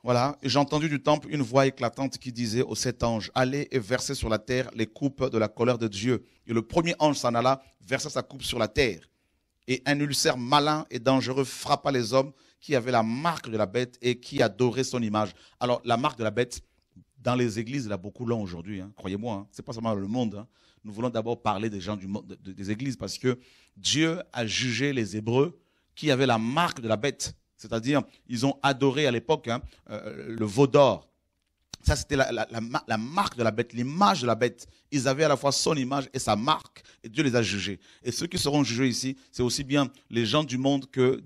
Voilà, j'ai entendu du temple une voix éclatante qui disait aux sept anges, allez et versez sur la terre les coupes de la colère de Dieu. Et le premier ange s'en alla, versa sa coupe sur la terre et un ulcère malin et dangereux frappa les hommes qui avaient la marque de la bête et qui adoraient son image. Alors, la marque de la bête, dans les églises, il y a beaucoup long aujourd'hui, hein, croyez-moi. Hein. Ce n'est pas seulement le monde. Hein. Nous voulons d'abord parler des gens des églises parce que Dieu a jugé les Hébreux qui avaient la marque de la bête. C'est-à-dire, ils ont adoré à l'époque euh, le veau d'or. Ça, c'était la, marque de la bête, l'image de la bête. Ils avaient à la fois son image et sa marque, et Dieu les a jugés. Et ceux qui seront jugés ici, c'est aussi bien les gens du monde que,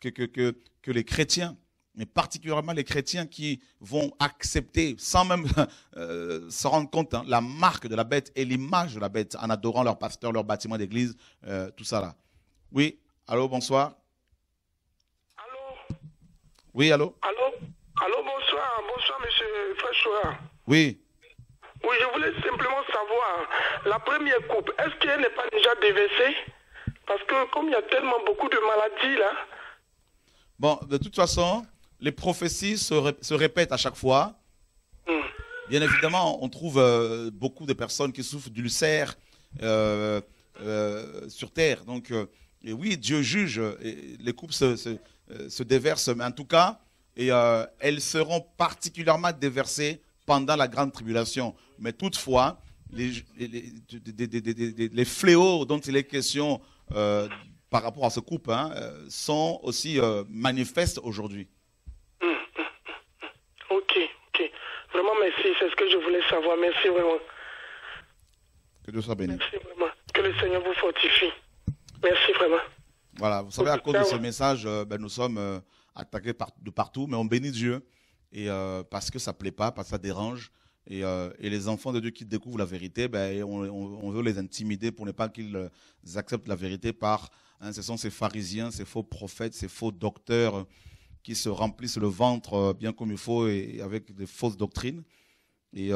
que, les chrétiens, mais particulièrement les chrétiens qui vont accepter, sans même euh, se rendre compte, hein, la marque de la bête et l'image de la bête, en adorant leur pasteur, leur bâtiment d'église, euh, tout ça là. Oui, allô, bonsoir. Oui, allô? Allô? Allô, bonsoir, bonsoir, monsieur François. Oui. Oui, je voulais simplement savoir, la première coupe, est-ce qu'elle n'est pas déjà déversée Parce que comme il y a tellement beaucoup de maladies là. Bon, de toute façon, les prophéties se, répètent à chaque fois. Hmm. Bien évidemment, on trouve euh, beaucoup de personnes qui souffrent d'ulcères euh, euh, sur terre. Donc, et oui, Dieu juge, et les coupes se, se déversent, mais en tout cas, et euh, elles seront particulièrement déversées pendant la grande tribulation. Mais toutefois, les, les, fléaux dont il est question euh, par rapport à ce couple hein, euh, sont aussi manifestes aujourd'hui. Hum, hum, hum, ok, ok. Vraiment, merci. C'est ce que je voulais savoir. Merci vraiment. Que Dieu soit béni. Merci vraiment. Que le Seigneur vous fortifie. Merci vraiment. Voilà, vous savez, à cause de ce message, ben, nous sommes attaqués de partout, mais on bénit Dieu et euh, parce que ça plaît pas, parce que ça dérange. Et, euh, les enfants de Dieu qui découvrent la vérité, ben, on, veut les intimider pour ne pas qu'ils euh, acceptent la vérité par. Hein, ce sont ces pharisiens, ces faux prophètes, ces faux docteurs qui se remplissent le ventre bien comme il faut et, avec des fausses doctrines et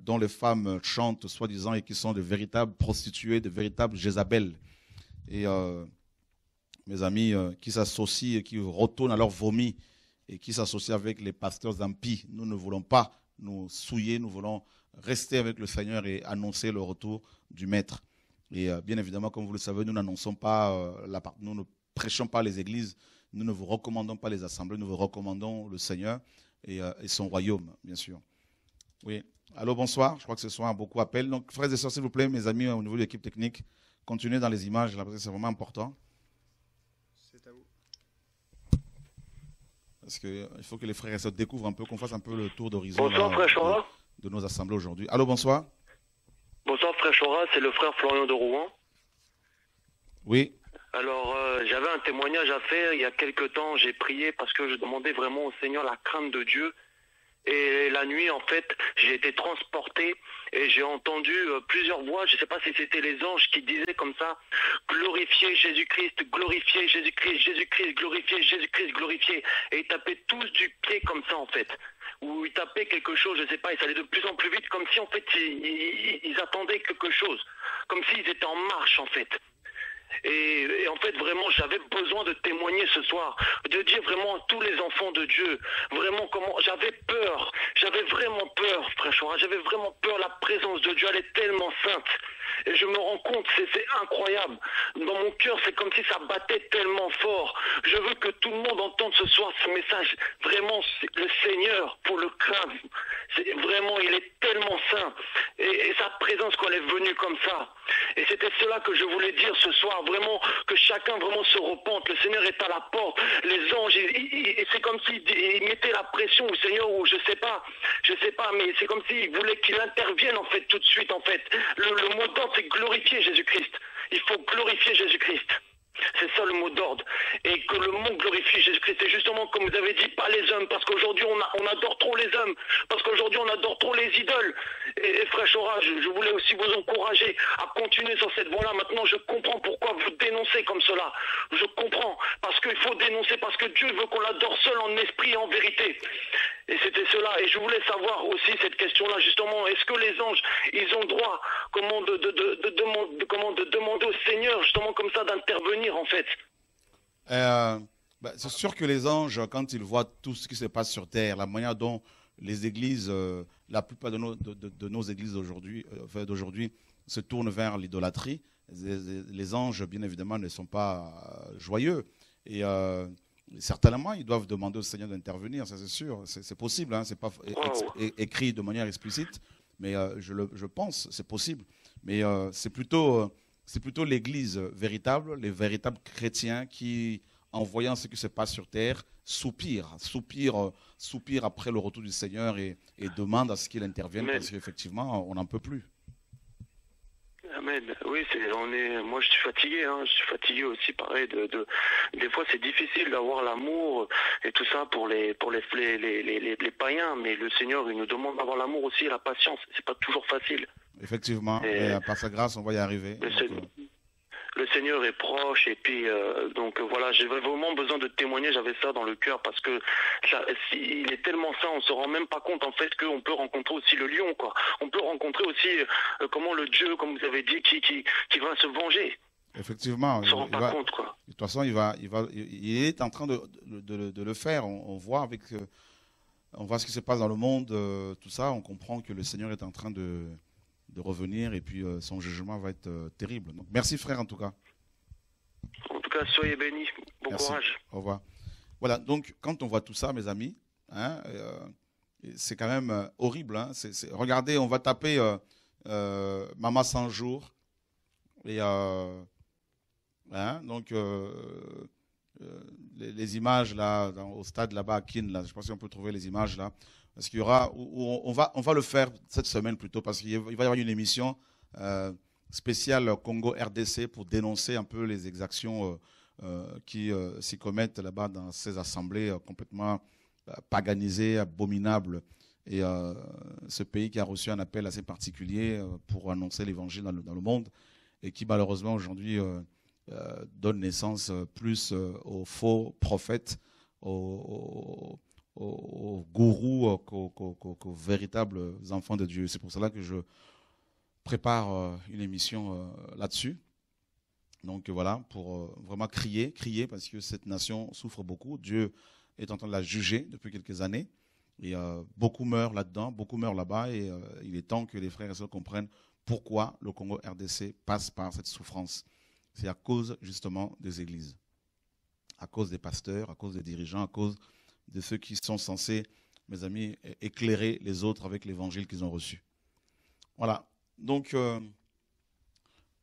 dont les femmes chantent soi-disant et qui sont de véritables prostituées, de véritables Jézabel. Et mes amis, euh, qui s'associent et qui retournent à leur vomi et qui s'associent avec les pasteurs impies. Nous ne voulons pas nous souiller, nous voulons rester avec le Seigneur et annoncer le retour du Maître. Et euh, bien évidemment, comme vous le savez, nous n'annonçons pas, euh, la, nous ne prêchons pas les églises, nous ne vous recommandons pas les assemblées, nous vous recommandons le Seigneur et, et son royaume, bien sûr. Oui. Allô, bonsoir. Je crois que ce soir, beaucoup appellent. Donc, frères et sœurs, s'il vous plaît, mes amis, au niveau de l'équipe technique, continuez dans les images, là, parce que c'est vraiment important. C'est à vous. Parce qu'il faut que les frères et sœurs découvrent un peu, qu'on fasse un peu le tour d'horizon. De nos assemblées aujourd'hui. Allô, bonsoir. Bonsoir, frère Chora, c'est le frère Florian de Rouen. Oui. Alors, euh, j'avais un témoignage à faire il y a quelque temps. J'ai prié parce que je demandais vraiment au Seigneur la crainte de Dieu. Et la nuit, en fait, j'ai été transporté et j'ai entendu euh, plusieurs voix. Je ne sais pas si c'était les anges qui disaient comme ça glorifiez Jésus-Christ, glorifiez Jésus-Christ, Jésus-Christ, glorifiez Jésus-Christ, glorifiez. Et ils tapaient tous du pied comme ça, en fait. Ou ils tapaient quelque chose, je ne sais pas, et ça allait de plus en plus vite, comme si, en fait, ils, attendaient quelque chose. Comme s'ils étaient en marche, en fait. Et, en fait, vraiment, j'avais besoin de témoigner ce soir, de dire vraiment à tous les enfants de Dieu, vraiment comment j'avais peur, j'avais vraiment peur, frère j'avais vraiment peur, la présence de Dieu, elle est tellement sainte. Et je me rends compte, c'est incroyable. Dans mon cœur, c'est comme si ça battait tellement fort. Je veux que tout le monde entende ce soir ce message. Vraiment, le Seigneur, pour le craindre. Vraiment, il est tellement saint. Et, et sa présence, quand elle est venue comme ça. Et c'était cela que je voulais dire ce soir. Vraiment, que chacun vraiment se repente. Le Seigneur est à la porte. Les anges, ils- c'est comme s'ils ils mettaient la pression au Seigneur, ou je sais pas. Je sais pas, mais c'est comme s'ils voulaient qu'il intervienne, en fait, tout de suite, en fait. Le, le c'est glorifier Jésus-Christ. Il faut glorifier Jésus-Christ. C'est ça le mot d'ordre. Et que le mot glorifie Jésus-Christ. C'est justement comme vous avez dit, pas les hommes, parce qu'aujourd'hui on, adore trop les hommes, parce qu'aujourd'hui on adore trop les idoles. Et, et frère Chora, je, voulais aussi vous encourager à continuer sur cette voie-là. Maintenant, je comprends pourquoi vous dénoncez comme cela. Je comprends, parce qu'il faut dénoncer, parce que Dieu veut qu'on l'adore seul en esprit et en vérité. Et c'était cela. Et je voulais savoir aussi cette question-là, justement, est-ce que les anges, ils ont droit comment, de, de demander au Seigneur, justement, comme ça, d'intervenir, en fait Euh, bah, c'est sûr que les anges, quand ils voient tout ce qui se passe sur terre, la manière dont les églises, euh, la plupart de nos, de, de- de nos églises d'aujourd'hui, euh, d'aujourd'hui se tournent vers l'idolâtrie, les, anges, bien évidemment, ne sont pas euh, joyeux. Et euh, certainement, ils doivent demander au Seigneur d'intervenir, ça c'est sûr. C'est possible, hein, c'est pas écrit de manière explicite, mais euh, je, le, je pense, c'est possible. Mais euh, c'est plutôt, euh, c'est plutôt l'Église véritable, les véritables chrétiens qui, en voyant ce qui se passe sur terre, soupirent, soupirent, soupirent après le retour du Seigneur et, et demandent à ce qu'il intervienne parce qu'effectivement, on n'en peut plus. Amen. Oui, c'est, on est, moi je suis fatigué, hein. je suis fatigué aussi, pareil. De, de, des fois c'est difficile d'avoir l'amour et tout ça pour les, pour les, les, les, les, les- les païens, mais le Seigneur il nous demande d'avoir l'amour aussi et la patience. C'est pas toujours facile. Effectivement, Et- mais, par sa grâce, on va y arriver. Le Seigneur est proche et puis euh, donc voilà, j'avais vraiment besoin de témoigner, j'avais ça dans le cœur parce que ça, si- il est tellement sain, on se rend même pas compte en fait qu'on peut rencontrer aussi le lion quoi. On peut rencontrer aussi euh, comment le Dieu, comme vous avez dit, qui qui, qui va se venger. effectivement, On se rend il pas va- compte quoi. de toute façon, il, va, il, va, il est en train de, de, de- de le faire. On, on voit avec, euh, on voit ce qui se passe dans le monde, tout ça. On comprend que le Seigneur est en train de, de revenir et puis euh, son jugement va être euh, terrible. Donc, merci frère en tout cas. En tout cas, soyez bénis. Bon Merci. courage. Au revoir. Voilà, donc quand on voit tout ça, mes amis, hein, euh, c'est quand même horrible. hein. Regardez, on va taper Maman 100 jours. Et euh, hein, donc, euh, les, images là, au stade là-bas à Kin, là, je sais pas si on peut trouver les images là. Parce qu'il y aura, on, on va, on va le faire cette semaine plutôt, parce qu'il va y avoir une émission euh, spéciale Congo-RDC pour dénoncer un peu les exactions. euh, qui s'y commettent là-bas dans ces assemblées complètement paganisées, abominables. Et ce pays qui a reçu un appel assez particulier pour annoncer l'évangile dans le, dans le monde et qui malheureusement aujourd'hui euh, donne naissance euh, plus euh, aux faux prophètes, aux, aux- gourous qu'aux véritables enfants de Dieu. C'est pour cela que je prépare une émission là-dessus. Donc voilà, pour vraiment crier, crier, parce que cette nation souffre beaucoup. Dieu est en train de la juger depuis quelques années. Et beaucoup meurent là-dedans, beaucoup meurent là-bas. Et il est temps que les frères et sœurs comprennent pourquoi le Congo RDC passe par cette souffrance. C'est à cause justement des églises, à cause des pasteurs, à cause des dirigeants, à cause de ceux qui sont censés mes amis, éclairer les autres avec l'évangile qu'ils ont reçu. Voilà. Donc, euh,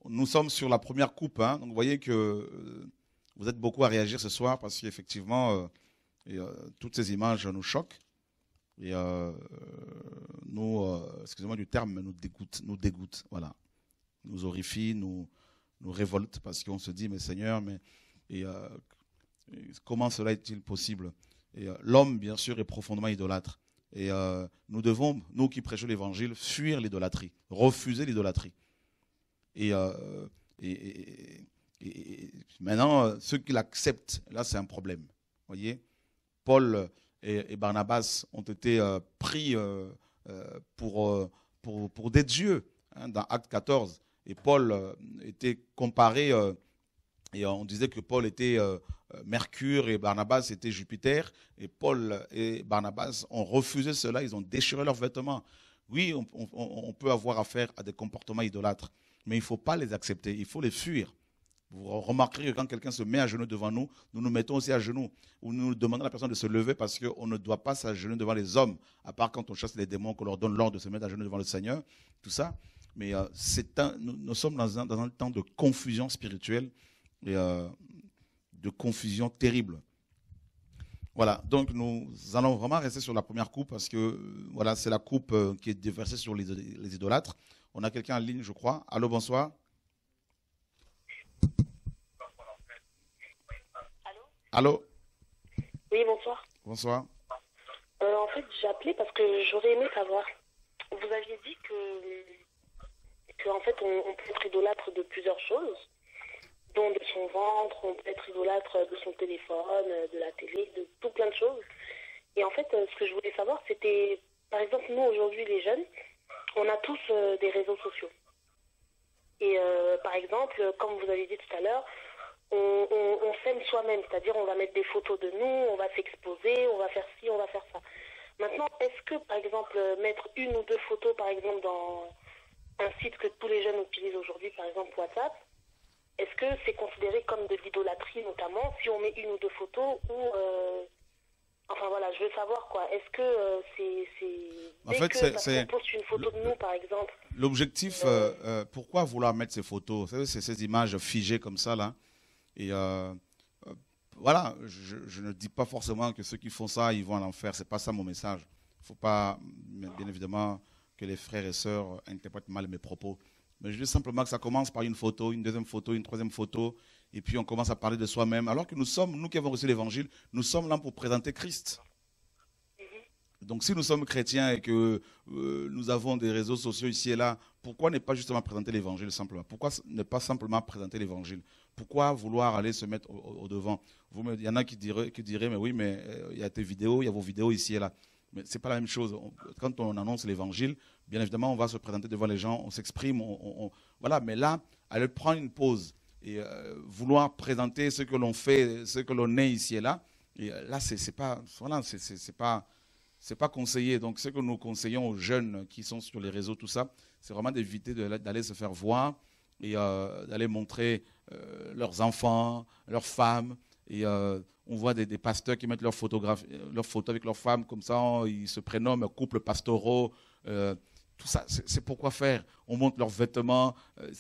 nous sommes sur la première coupe. Hein. Donc, vous voyez que euh, vous êtes beaucoup à réagir ce soir parce qu'effectivement, euh, toutes ces images nous choquent. Et nous, excusez-moi du terme, nous dégoûtent, nous dégoûtent. Nous horrifient, nous, nous révoltent parce qu'on se dit, mais Seigneur, mais et, comment cela est-il possible? Et l'homme, bien sûr, est profondément idolâtre. Et euh, nous devons, nous qui prêchons l'évangile, fuir l'idolâtrie, refuser l'idolâtrie. Et, euh, et, maintenant, ceux qui l'acceptent, là, c'est un problème. voyez? Paul et, Barnabas ont été euh, pris pour, pour, pour, des dieux hein, dans Acte 14. Et Paul était comparé, et on disait que Paul était euh, Mercure et Barnabas étaient Jupiter, et Paul et Barnabas ont refusé cela, ils ont déchiré leurs vêtements. Oui, on, peut avoir affaire à des comportements idolâtres, mais il ne faut pas les accepter, il faut les fuir. Vous remarquerez que quand quelqu'un se met à genoux devant nous, nous nous mettons aussi à genoux, ou nous demandons à la personne de se lever parce qu'on ne doit pas s'agenouiller devant les hommes, à part quand on chasse les démons, qu'on leur donne l'ordre de se mettre à genoux devant le Seigneur, tout ça. Mais euh, un, nous, sommes dans un, dans un, temps de confusion spirituelle. Et euh, de confusion terrible. Voilà, donc nous allons vraiment rester sur la première coupe parce que euh, voilà, c'est la coupe qui est déversée sur les, idolâtres. On a quelqu'un en ligne, je crois. Allô, bonsoir. Allô Allô? Oui, bonsoir. Bonsoir. Euh, en fait, j'ai appelé parce que j'aurais aimé savoir. Vous aviez dit que, que en fait, on peut être idolâtre de plusieurs choses don de son ventre, on peut être idolâtre de son téléphone, de la télé, de tout plein de choses. Et en fait, euh, ce que je voulais savoir, c'était, par exemple, nous aujourd'hui les jeunes, on a tous euh, des réseaux sociaux. Et euh, par exemple, comme vous avez dit tout à l'heure, on, on, s'aime soi-même, c'est-à-dire on va mettre des photos de nous, on va s'exposer, on va faire ci, on va faire ça. Maintenant, est-ce que par exemple mettre une ou deux photos, par exemple dans un site que tous les jeunes utilisent aujourd'hui, par exemple WhatsApp, est-ce que c'est considéré comme de l'idolâtrie notamment si on met une ou deux photos ou euh, enfin voilà je veux savoir quoi. Est-ce que euh, c'est en fait c'est poste une photo de nous par exemple l'objectif euh, pourquoi vouloir mettre ces photos? C'est ces images figées comme ça là. Et voilà je, je, ne dis pas forcément que ceux qui font ça ils vont en enfer. C'est pas ça mon message. Il faut pas bien évidemment que les frères et sœurs interprètent mal mes propos mais je dis simplement que ça commence par une photo, une deuxième photo, une troisième photo, et puis on commence à parler de soi-même. Alors que nous sommes, nous qui avons reçu l'évangile, nous sommes là pour présenter Christ. Donc si nous sommes chrétiens et que euh, nous avons des réseaux sociaux ici et là, pourquoi ne pas justement présenter l'évangile simplement? Pourquoi ne pas simplement présenter l'évangile? Pourquoi vouloir aller se mettre au, devant? Il y en a qui diraient, mais oui, mais euh, il y a tes vidéos, il y a vos vidéos ici et là. Mais ce n'est pas la même chose. Quand on annonce l'évangile, bien évidemment, on va se présenter devant les gens, on s'exprime, on, voilà. Mais là, aller prendre une pause et euh, vouloir présenter ce que l'on fait, ce que l'on est ici et là, et euh, là, c'est pas, voilà, pas, c'est pas conseillé. Donc, ce que nous conseillons aux jeunes qui sont sur les réseaux, tout ça, c'est vraiment d'éviter d'aller se faire voir et euh, d'aller montrer leurs enfants, leurs femmes, et euh, on voit des, pasteurs qui mettent leurs photographies, leurs photos avec leurs femmes, comme ça, ils se prénomment couple pastoraux. Euh, tout ça, c'est pourquoi faire? On montre leurs vêtements. Euh,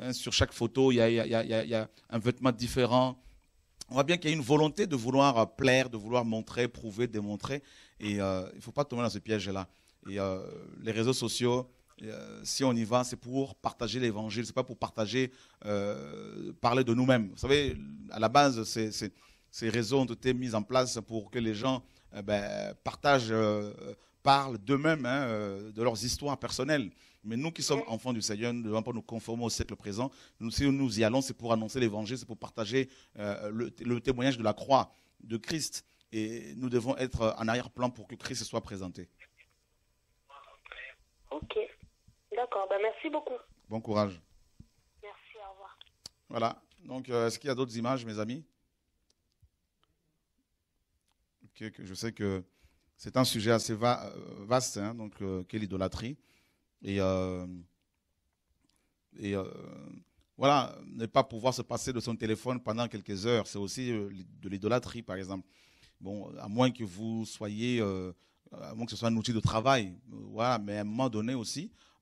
hein, sur chaque photo, il y, a, un vêtement différent. On voit bien qu'il y a une volonté de vouloir plaire, de vouloir montrer, prouver, démontrer. Et il ne faut pas tomber dans ce piège-là. Et les réseaux sociaux, euh, si on y va, c'est pour partager l'évangile, c'est pas pour partager, euh, parler de nous-mêmes. Vous savez, à la base, ces réseaux ont été mis en place pour que les gens euh, ben, partagent, parlent d'eux-mêmes, hein, de leurs histoires personnelles. Mais nous qui sommes enfants du Seigneur, nous ne devons pas nous conformer au siècle présent. Nous, si nous y allons, c'est pour annoncer l'évangile, c'est pour partager le, le témoignage de la croix de Christ. Et nous devons être en arrière-plan pour que Christ soit présenté. Ok. D'accord, ben merci beaucoup. Bon courage. Merci, au revoir. Voilà, donc euh, est-ce qu'il y a d'autres images, mes amis? Je sais que c'est un sujet assez euh, vaste, hein, donc euh, qu'est l'idolâtrie. Et, et voilà, ne pas pouvoir se passer de son téléphone pendant quelques heures, c'est aussi de l'idolâtrie, par exemple. Bon, à moins que vous soyez à moins que ce soit un outil de travail. Voilà, mais à un moment donné aussi, euh,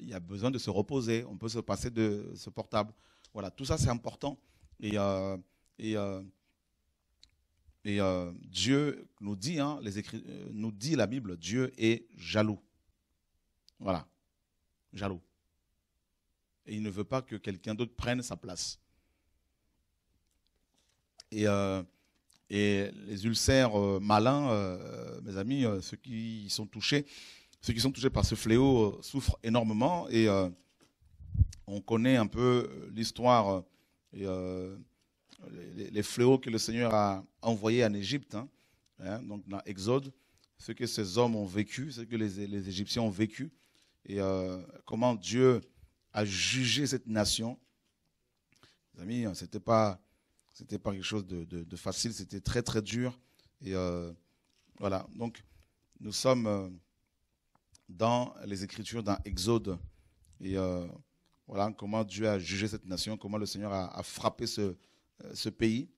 il y a besoin de se reposer. On peut se passer de ce portable. Voilà, tout ça c'est important. Et, euh, et, euh, et Dieu nous dit, hein, les écrits, nous dit la Bible, Dieu est jaloux. Voilà, jaloux. Et il ne veut pas que quelqu'un d'autre prenne sa place. Et, et les ulcères malins, mes amis, ceux qui sont touchés, ceux qui sont touchés par ce fléau euh, souffrent énormément et euh, on connaît un peu euh, l'histoire et les, fléaux que le Seigneur a envoyés en Égypte, hein, hein, donc dans Exode, ce que ces hommes ont vécu, ce que les, Égyptiens ont vécu et comment Dieu a jugé cette nation. Les amis, c'était pas pas quelque chose de, de facile, c'était très très dur et voilà. Donc nous sommes dans les Écritures, dans Exode. Et euh, voilà comment Dieu a jugé cette nation, comment le Seigneur a, frappé ce, euh, ce, pays.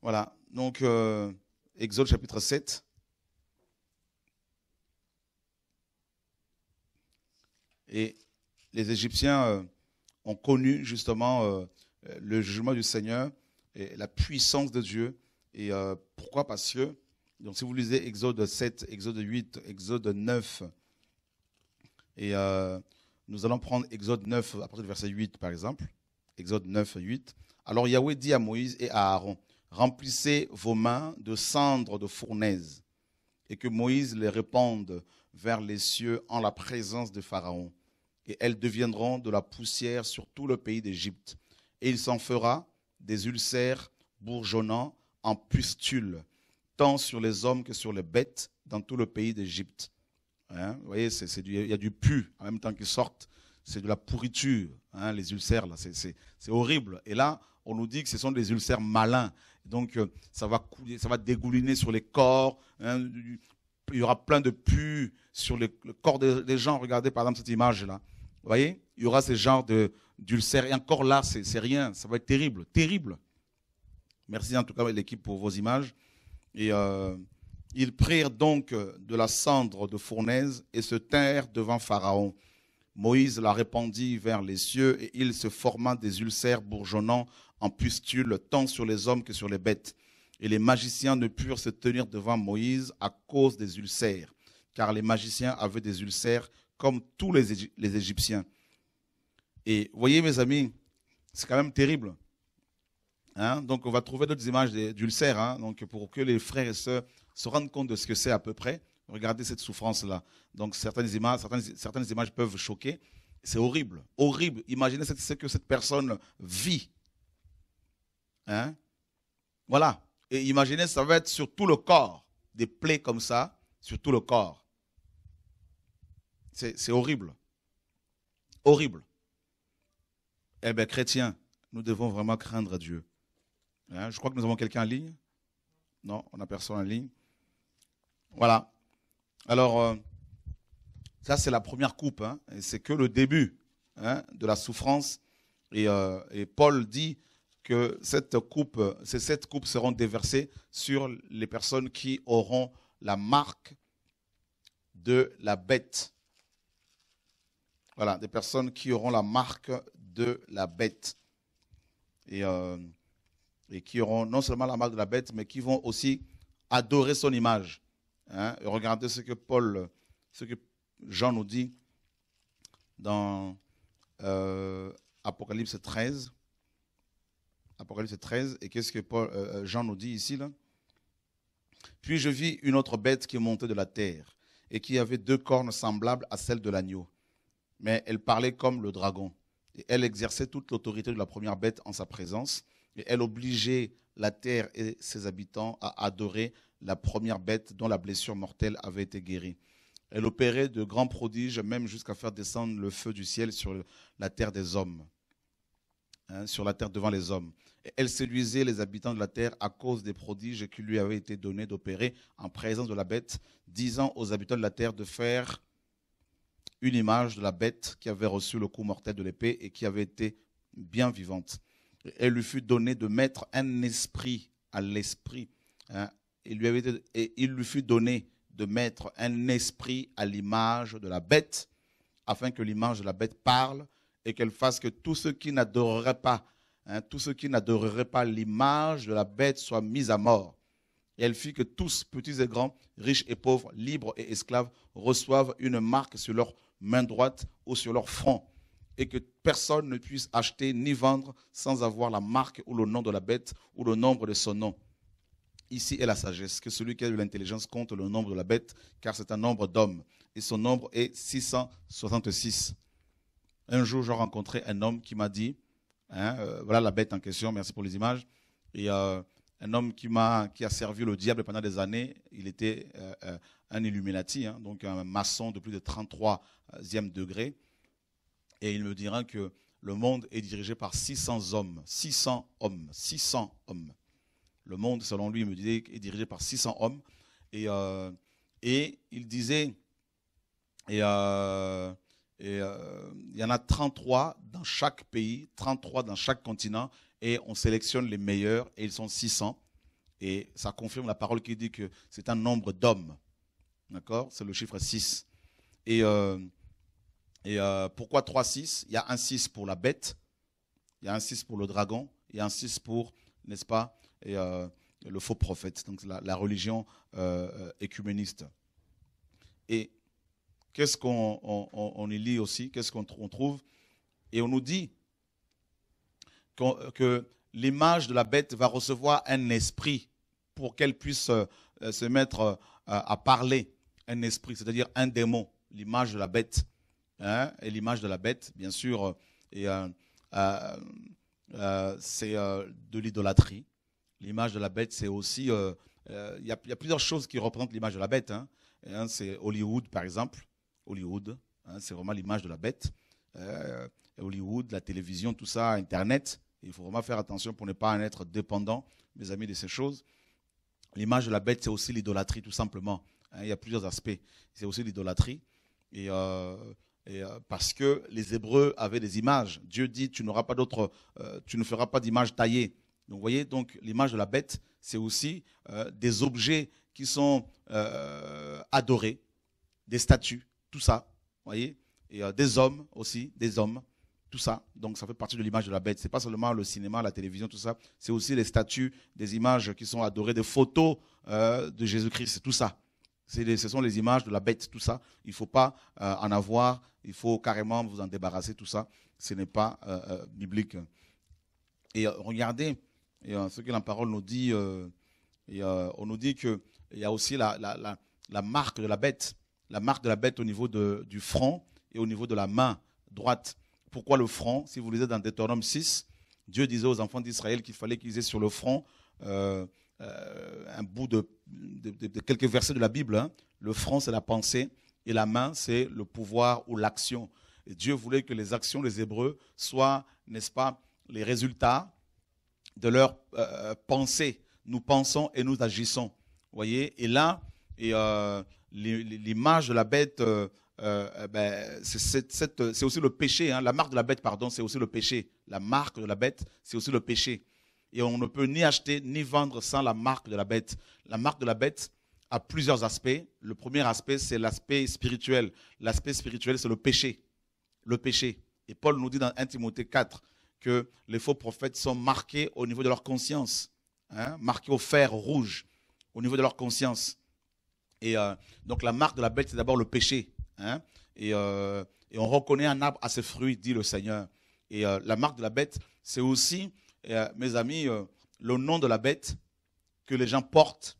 Voilà, donc euh, Exode chapitre 7. Et les Égyptiens ont connu justement le jugement du Seigneur et la puissance de Dieu. Et pourquoi? Parce que donc si vous lisez Exode 7, Exode 8, Exode 9, et euh, nous allons prendre Exode 9 à partir du verset 8 par exemple. Exode 9, 8. Alors Yahweh dit à Moïse et à Aaron, remplissez vos mains de cendres de fournaise, et que Moïse les répande vers les cieux en la présence de Pharaon. Et elles deviendront de la poussière sur tout le pays d'Égypte. Et il s'en fera des ulcères bourgeonnants en pustules tant sur les hommes que sur les bêtes dans tout le pays d'Égypte. Hein, vous voyez, il y a du pu en même temps qu'ils sortent. C'est de la pourriture, hein, les ulcères, là, c'est horrible. Et là, on nous dit que ce sont des ulcères malins. Donc, euh, ça, va couler, ça va dégouliner sur les corps. Hein, il y aura plein de pu sur le corps des, gens. Regardez par exemple cette image-là. Vous voyez Il y aura ce genre d'ulcères. Et encore là, c'est rien. Ça va être terrible. Terrible. Merci en tout cas l'équipe pour vos images. Et euh, ils prirent donc de la cendre de fournaise et se tinrent devant Pharaon. Moïse la répandit vers les cieux et il se forma des ulcères bourgeonnants en pustules tant sur les hommes que sur les bêtes. Et les magiciens ne purent se tenir devant Moïse à cause des ulcères, car les magiciens avaient des ulcères comme tous les, les Égyptiens. Et voyez mes amis, c'est quand même terrible. Hein? Donc, on va trouver d'autres images d'ulcères, hein? donc pour que les frères et sœurs se rendent compte de ce que c'est à peu près. Regardez cette souffrance-là. Donc, certaines images, certaines, images peuvent choquer. C'est horrible, horrible. Imaginez ce que cette personne vit. Hein? Voilà. Et imaginez, ça va être sur tout le corps. Des plaies comme ça, sur tout le corps. C'est horrible. Horrible. Eh bien, chrétiens, nous devons vraiment craindre Dieu. Hein, je crois que nous avons quelqu'un en ligne. Non, on n'a personne en ligne. Voilà. Alors, euh, ça, c'est la première coupe. Hein, c'est que le début hein, de la souffrance. Euh, et, Paul dit que cette coupe, ces sept coupes seront déversées sur les personnes qui auront la marque de la bête. Voilà, des personnes qui auront la marque de la bête. Et euh, et qui auront non seulement la marque de la bête, mais qui vont aussi adorer son image. Hein. Regardez ce que Paul, ce que Jean nous dit dans euh, Apocalypse 13. Apocalypse 13, et qu'est-ce que Paul, euh, euh, Jean nous dit ici là? Puis je vis une autre bête qui montait de la terre, et qui avait deux cornes semblables à celles de l'agneau. Mais elle parlait comme le dragon, et elle exerçait toute l'autorité de la première bête en sa présence elle obligeait la terre et ses habitants à adorer la première bête dont la blessure mortelle avait été guérie. Elle opérait de grands prodiges, même jusqu'à faire descendre le feu du ciel sur la terre des hommes, hein, sur la terre devant les hommes. Elle séduisait les habitants de la terre à cause des prodiges qui lui avaient été donnés d'opérer en présence de la bête, disant aux habitants de la terre de faire une image de la bête qui avait reçu le coup mortel de l'épée et qui avait été bien vivante elle lui fut donné de mettre un esprit à l'esprit, hein, il lui, avait et il lui fut donné de mettre un esprit à l'image de la bête, afin que l'image de la bête parle et qu'elle fasse que tous ceux qui n'adoreraient pas, hein, tous ceux qui n'adoreraient pas l'image de la bête soient mis à mort. Et elle fit que tous, petits et grands, riches et pauvres, libres et esclaves, reçoivent une marque sur leur main droite ou sur leur front, et que personne ne puisse acheter ni vendre sans avoir la marque ou le nom de la bête ou le nombre de son nom. Ici est la sagesse, que celui qui a de l'intelligence compte le nombre de la bête, car c'est un nombre d'hommes, et son nombre est 666. Un jour, j'ai rencontré un homme qui m'a dit, hein, euh, voilà la bête en question, merci pour les images, et euh, un homme qui, m'a, qui a servi le diable pendant des années, il était euh, euh, un Illuminati, hein, donc un maçon de plus de 33e degré, et il me dira que le monde est dirigé par 600 hommes, 600 hommes, 600 hommes. Le monde, selon lui, il me disait, est dirigé par 600 hommes. Et, euh, et il disait, euh, euh, il y en a 33 dans chaque pays, 33 dans chaque continent, et on sélectionne les meilleurs, et ils sont 600. Et ça confirme la parole qui dit que c'est un nombre d'hommes. D'accord? C'est le chiffre 6. Et, et euh, pourquoi 3, 6 Il y a un 6 pour la bête, il y a un 6 pour le dragon, il y a un 6 pour, n'est-ce pas, euh, le faux prophète, donc la, religion euh, écuméniste. Et qu'est-ce qu'on on, on- on y lit aussi? Qu'est-ce qu'on tr- on trouve? Et on nous dit que l'image de la bête va recevoir un esprit pour qu'elle puisse se mettre à parler. Un esprit, c'est-à-dire un démon, l'image de la bête. Hein, et l'image de la bête, bien sûr, euh, euh, euh, c'est de l'idolâtrie. L'image de la bête, c'est aussi. Il y, a- plusieurs choses qui représentent l'image de la bête. hein. Hein, c'est Hollywood, par exemple. Hollywood, c'est vraiment l'image de la bête. Hollywood, la télévision, tout ça, Internet. Il faut vraiment faire attention pour ne pas en être dépendant, mes amis, de ces choses. L'image de la bête, c'est aussi l'idolâtrie, tout simplement. Il y a plusieurs aspects. C'est aussi l'idolâtrie. Et, euh, parce que les Hébreux avaient des images. Dieu dit, tu n'auras pas d'autre, euh, tu ne feras pas d'image taillée. Donc, vous voyez, donc l'image de la bête, c'est aussi euh, des objets qui sont adorés, des statues, tout ça. Vous voyez, et des hommes aussi, des hommes, tout ça. Donc, ça fait partie de l'image de la bête. C'est pas seulement le cinéma, la télévision, tout ça. C'est aussi les statues, des images qui sont adorées, des photos de Jésus-Christ, tout ça. Ce sont les images de la bête, tout ça. Il ne faut pas euh, en avoir, il faut carrément vous en débarrasser, tout ça. Ce n'est pas euh, euh, biblique. Et regardez ce que la parole nous dit. on nous dit qu'il y a aussi la, marque de la bête. La marque de la bête au niveau du front et au niveau de la main droite. Pourquoi le front? Si vous lisez dans Deutéronome 6, Dieu disait aux enfants d'Israël qu'il fallait qu'ils aient sur le front un bout de, de- quelques versets de la Bible. hein. Le front, c'est la pensée, et la main, c'est le pouvoir ou l'action. Et Dieu voulait que les actions des Hébreux soient, n'est-ce pas, les résultats de leur euh, pensée. Nous pensons et nous agissons. voyez? Et là, et, euh, l'i- l'image de la bête, euh, euh, ben, c'est aussi le péché. hein. La marque de la bête, pardon, c'est aussi le péché. La marque de la bête, c'est aussi le péché. Et on ne peut ni acheter ni vendre sans la marque de la bête. La marque de la bête a plusieurs aspects. Le premier aspect, c'est l'aspect spirituel. L'aspect spirituel, c'est le péché. Le péché. Et Paul nous dit dans 1 Timothée 4 que les faux prophètes sont marqués au niveau de leur conscience, hein, marqués au fer rouge, au niveau de leur conscience. Et euh, donc la marque de la bête, c'est d'abord le péché. hein. et, euh, et on reconnaît un arbre à ses fruits, dit le Seigneur. Et euh, la marque de la bête, c'est aussi, euh, mes amis, euh, le nom de la bête que les gens portent.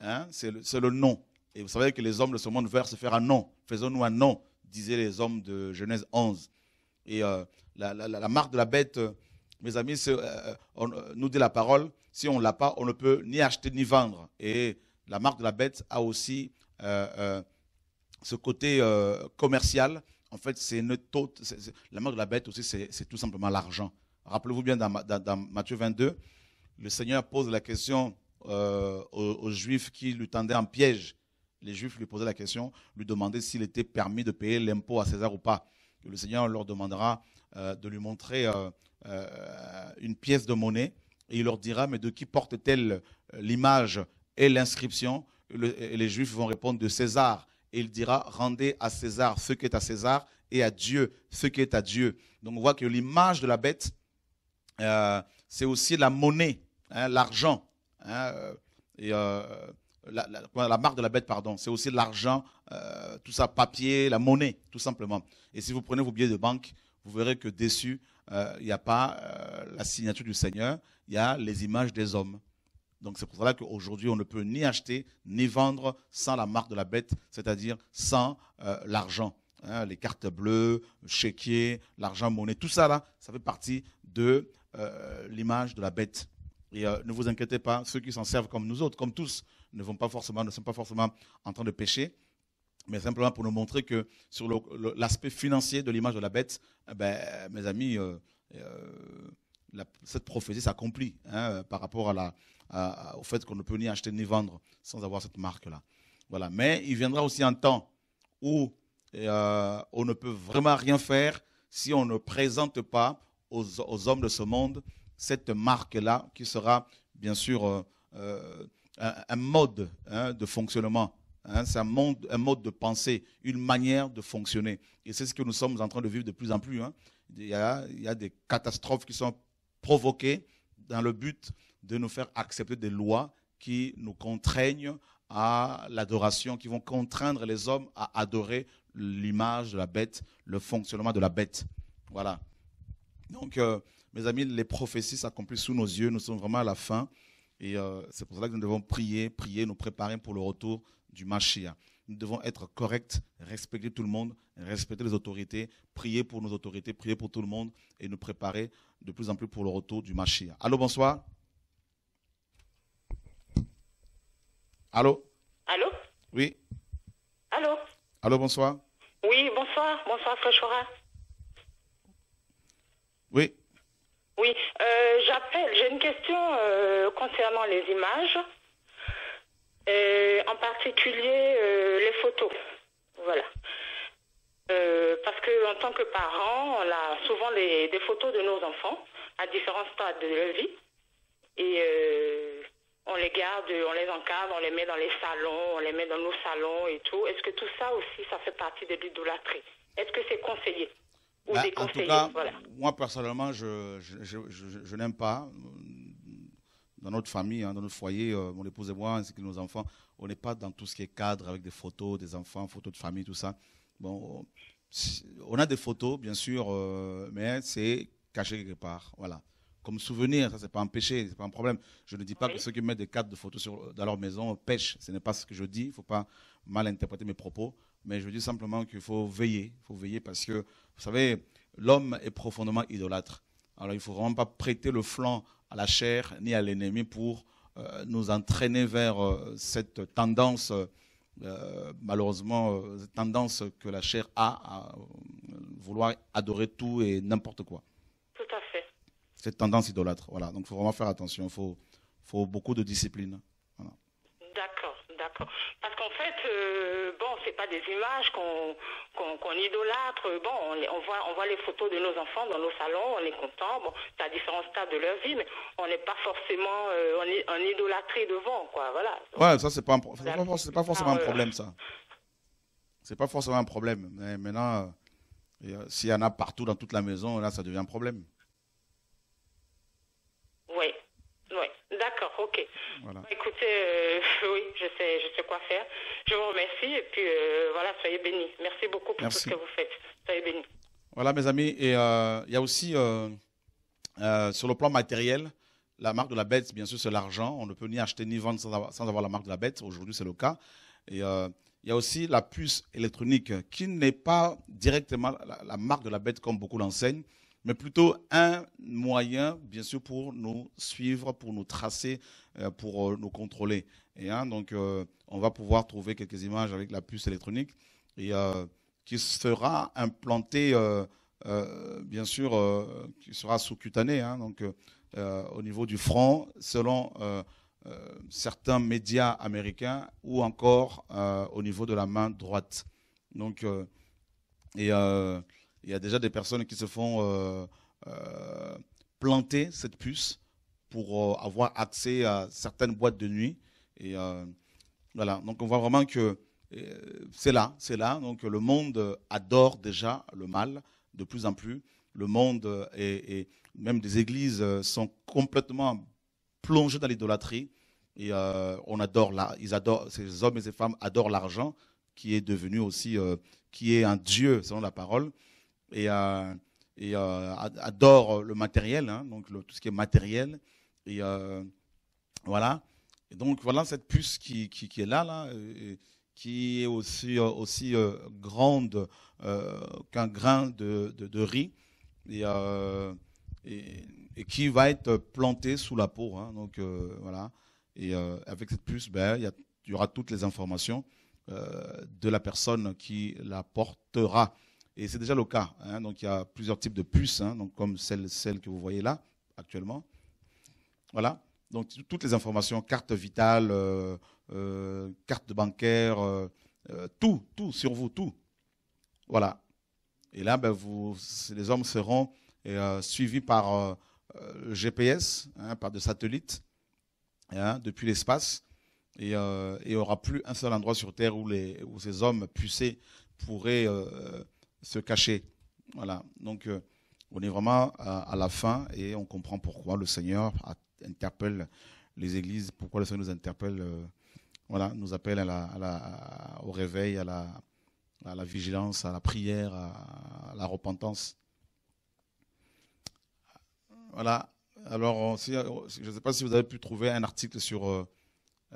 hein, c'est le, nom. Et vous savez que les hommes de ce monde veulent se faire un nom. Faisons-nous un nom, disaient les hommes de Genèse 11. Et euh, la, marque de la bête, mes amis, nous dit la parole, si on ne l'a pas, on ne peut ni acheter ni vendre. Et la marque de la bête a aussi ce côté commercial. En fait, c'est la marque de la bête aussi, c'est tout simplement l'argent. Rappelez-vous bien dans, Ma- dans- dans Matthieu 22, le Seigneur pose la question euh, aux, Juifs qui lui tendaient un piège. Les Juifs lui posaient la question, lui demandaient s'il était permis de payer l'impôt à César ou pas. Le Seigneur leur demandera euh, de lui montrer euh, une pièce de monnaie et il leur dira, mais de qui porte-t-elle l'image et l'inscription, et les Juifs vont répondre de César. Et il dira, rendez à César ce qui est à César et à Dieu ce qui est à Dieu. Donc on voit que l'image de la bête, euh, c'est aussi la monnaie, hein, l'argent. Hein, euh, et euh, la, marque de la bête, pardon, c'est aussi l'argent, tout ça, papier, la monnaie, tout simplement. Et si vous prenez vos billets de banque, vous verrez que dessus, il n'y a pas la signature du Seigneur, il y a les images des hommes. Donc c'est pour cela qu'aujourd'hui, on ne peut ni acheter ni vendre sans la marque de la bête, c'est-à-dire sans l'argent. Hein, les cartes bleues, le chéquier, l'argent monnaie, tout ça là, ça fait partie de euh, l'image de la bête. Et euh, ne vous inquiétez pas, ceux qui s'en servent comme nous autres, comme tous, ne vont pas forcément, ne sont pas forcément en train de pécher, mais simplement pour nous montrer que sur l'aspect financier de l'image de la bête, eh ben, mes amis, euh, cette prophétie s'accomplit hein, par rapport au fait qu'on ne peut ni acheter ni vendre sans avoir cette marque-là. Voilà. Mais il viendra aussi un temps où on ne peut vraiment rien faire si on ne présente pas aux, hommes de ce monde cette marque-là qui sera bien sûr euh, euh, un, mode hein, de fonctionnement. Hein. c'est un, mode, de pensée, une manière de fonctionner. Et c'est ce que nous sommes en train de vivre de plus en plus. Hein. Il y a des catastrophes qui sont provoquées dans le but de nous faire accepter des lois qui nous contraignent à l'adoration, qui vont contraindre les hommes à adorer l'image de la bête, le fonctionnement de la bête. Voilà. Donc, euh, mes amis, les prophéties s'accomplissent sous nos yeux. Nous sommes vraiment à la fin. Et euh, c'est pour cela que nous devons prier, prier, nous préparer pour le retour du Mashiach. Nous devons être corrects, respecter tout le monde, respecter les autorités, prier pour nos autorités, prier pour tout le monde et nous préparer de plus en plus pour le retour du Mashiach. Allô, bonsoir. Allô? Allô? Oui. Allô? Allô, bonsoir. Oui, bonsoir. Bonsoir, Frère oui. Oui, euh, j'appelle. J'ai une question euh, concernant les images, en particulier euh, les photos. Voilà. parce que en tant que parents, on a souvent des photos de nos enfants à différents stades de leur vie. Et on les garde, on les encadre, on les met dans les salons, on les met dans nos salons et tout. Est-ce que tout ça aussi, ça fait partie de l'idolâtrie? Est-ce que c'est conseillé? Bah, en tout cas, moi personnellement, je, je, n'aime pas. Dans notre famille, hein, dans notre foyer, euh, mon épouse et moi, ainsi que nos enfants, on n'est pas dans tout ce qui est cadre avec des photos, des enfants, photos de famille, tout ça. Bon, on a des photos, bien sûr, euh, mais c'est caché quelque part. Voilà. Comme souvenir, ça, c'est pas un péché, c'est pas un problème. Je ne dis pas que ceux qui mettent des cadres de photos sur, dans leur maison pêchent. Ce n'est pas ce que je dis. Il ne faut pas mal interpréter mes propos. Mais je dis simplement qu'il faut veiller. Il faut veiller parce que vous savez, l'homme est profondément idolâtre. Alors il ne faut vraiment pas prêter le flanc à la chair ni à l'ennemi pour euh, nous entraîner vers euh, cette tendance, euh, malheureusement, cette tendance que la chair a à vouloir adorer tout et n'importe quoi. Tout à fait. Cette tendance idolâtre. Voilà. Donc il faut vraiment faire attention. Il faut, faut beaucoup de discipline. D'accord, d'accord. Parce bon, c'est pas des images qu'on qu'on idolâtre. Bon, on, voit, on voit les photos de nos enfants dans nos salons, on est content. Bon, c'est à différents stades de leur vie, mais on n'est pas forcément euh, on en idolâtrie devant, quoi. Voilà. Ouais, ça c'est pas, c'est pas, forcément un problème, ça. C'est pas forcément un problème. Mais maintenant, euh, s'il y en a partout dans toute la maison, là, ça devient un problème. Oui, oui, d'accord, ok. Voilà. Écoutez, euh, oui, je sais, je sais quoi faire. Je vous remercie et puis euh, voilà, soyez bénis. Merci beaucoup pour tout ce que vous faites. Soyez bénis. Voilà, mes amis. Et euh, il y a aussi, sur le plan matériel, la marque de la bête, bien sûr, c'est l'argent. On ne peut ni acheter ni vendre sans avoir, sans avoir la marque de la bête. Aujourd'hui, c'est le cas. Et il y a aussi la puce électronique qui n'est pas directement la, la marque de la bête comme beaucoup l'enseignent mais plutôt un moyen, bien sûr, pour nous suivre, pour nous tracer, euh, pour euh, nous contrôler. Et hein, donc, euh, on va pouvoir trouver quelques images avec la puce électronique et qui sera implantée, bien sûr, qui sera sous-cutanée, hein, donc au niveau du front, selon certains médias américains, ou encore au niveau de la main droite. Donc, et il y a déjà des personnes qui se font euh, euh, planter cette puce pour euh, avoir accès à certaines boîtes de nuit Et voilà, donc on voit vraiment que c'est là, c'est là. Donc le monde adore déjà le mal de plus en plus. Le monde et, même des églises sont complètement plongées dans l'idolâtrie. Et on adore ils adorent, ces hommes et ces femmes adorent l'argent, qui est devenu aussi, qui est un dieu selon la parole, et, et adore le matériel, hein, donc tout ce qui est matériel. Et voilà. Et donc voilà cette puce qui, est là, qui est aussi, euh, aussi euh, grande euh, qu'un grain de, riz et, et, qui va être plantée sous la peau. Hein. donc voilà. Et avec cette puce, ben, il y, aura toutes les informations de la personne qui la portera. Et c'est déjà le cas. Hein. donc il y a plusieurs types de puces, hein. donc comme celle, que vous voyez là actuellement. Voilà. Donc toutes les informations, carte vitale, euh, euh, carte bancaire, euh, tout, tout sur vous, tout. Voilà. Et là, ben, vous, les hommes seront suivis par le GPS, hein, par des satellites, depuis l'espace. Et il n'y aura plus un seul endroit sur Terre où, les, où ces hommes pucés pourraient se cacher. Voilà. Donc, on est vraiment à, la fin et on comprend pourquoi le Seigneur interpelle les églises, pourquoi le Seigneur nous interpelle, euh, voilà, nous appelle à la, au réveil, à la, vigilance, à la prière, à, la repentance. Voilà. Alors, je ne sais pas si vous avez pu trouver un article sur euh,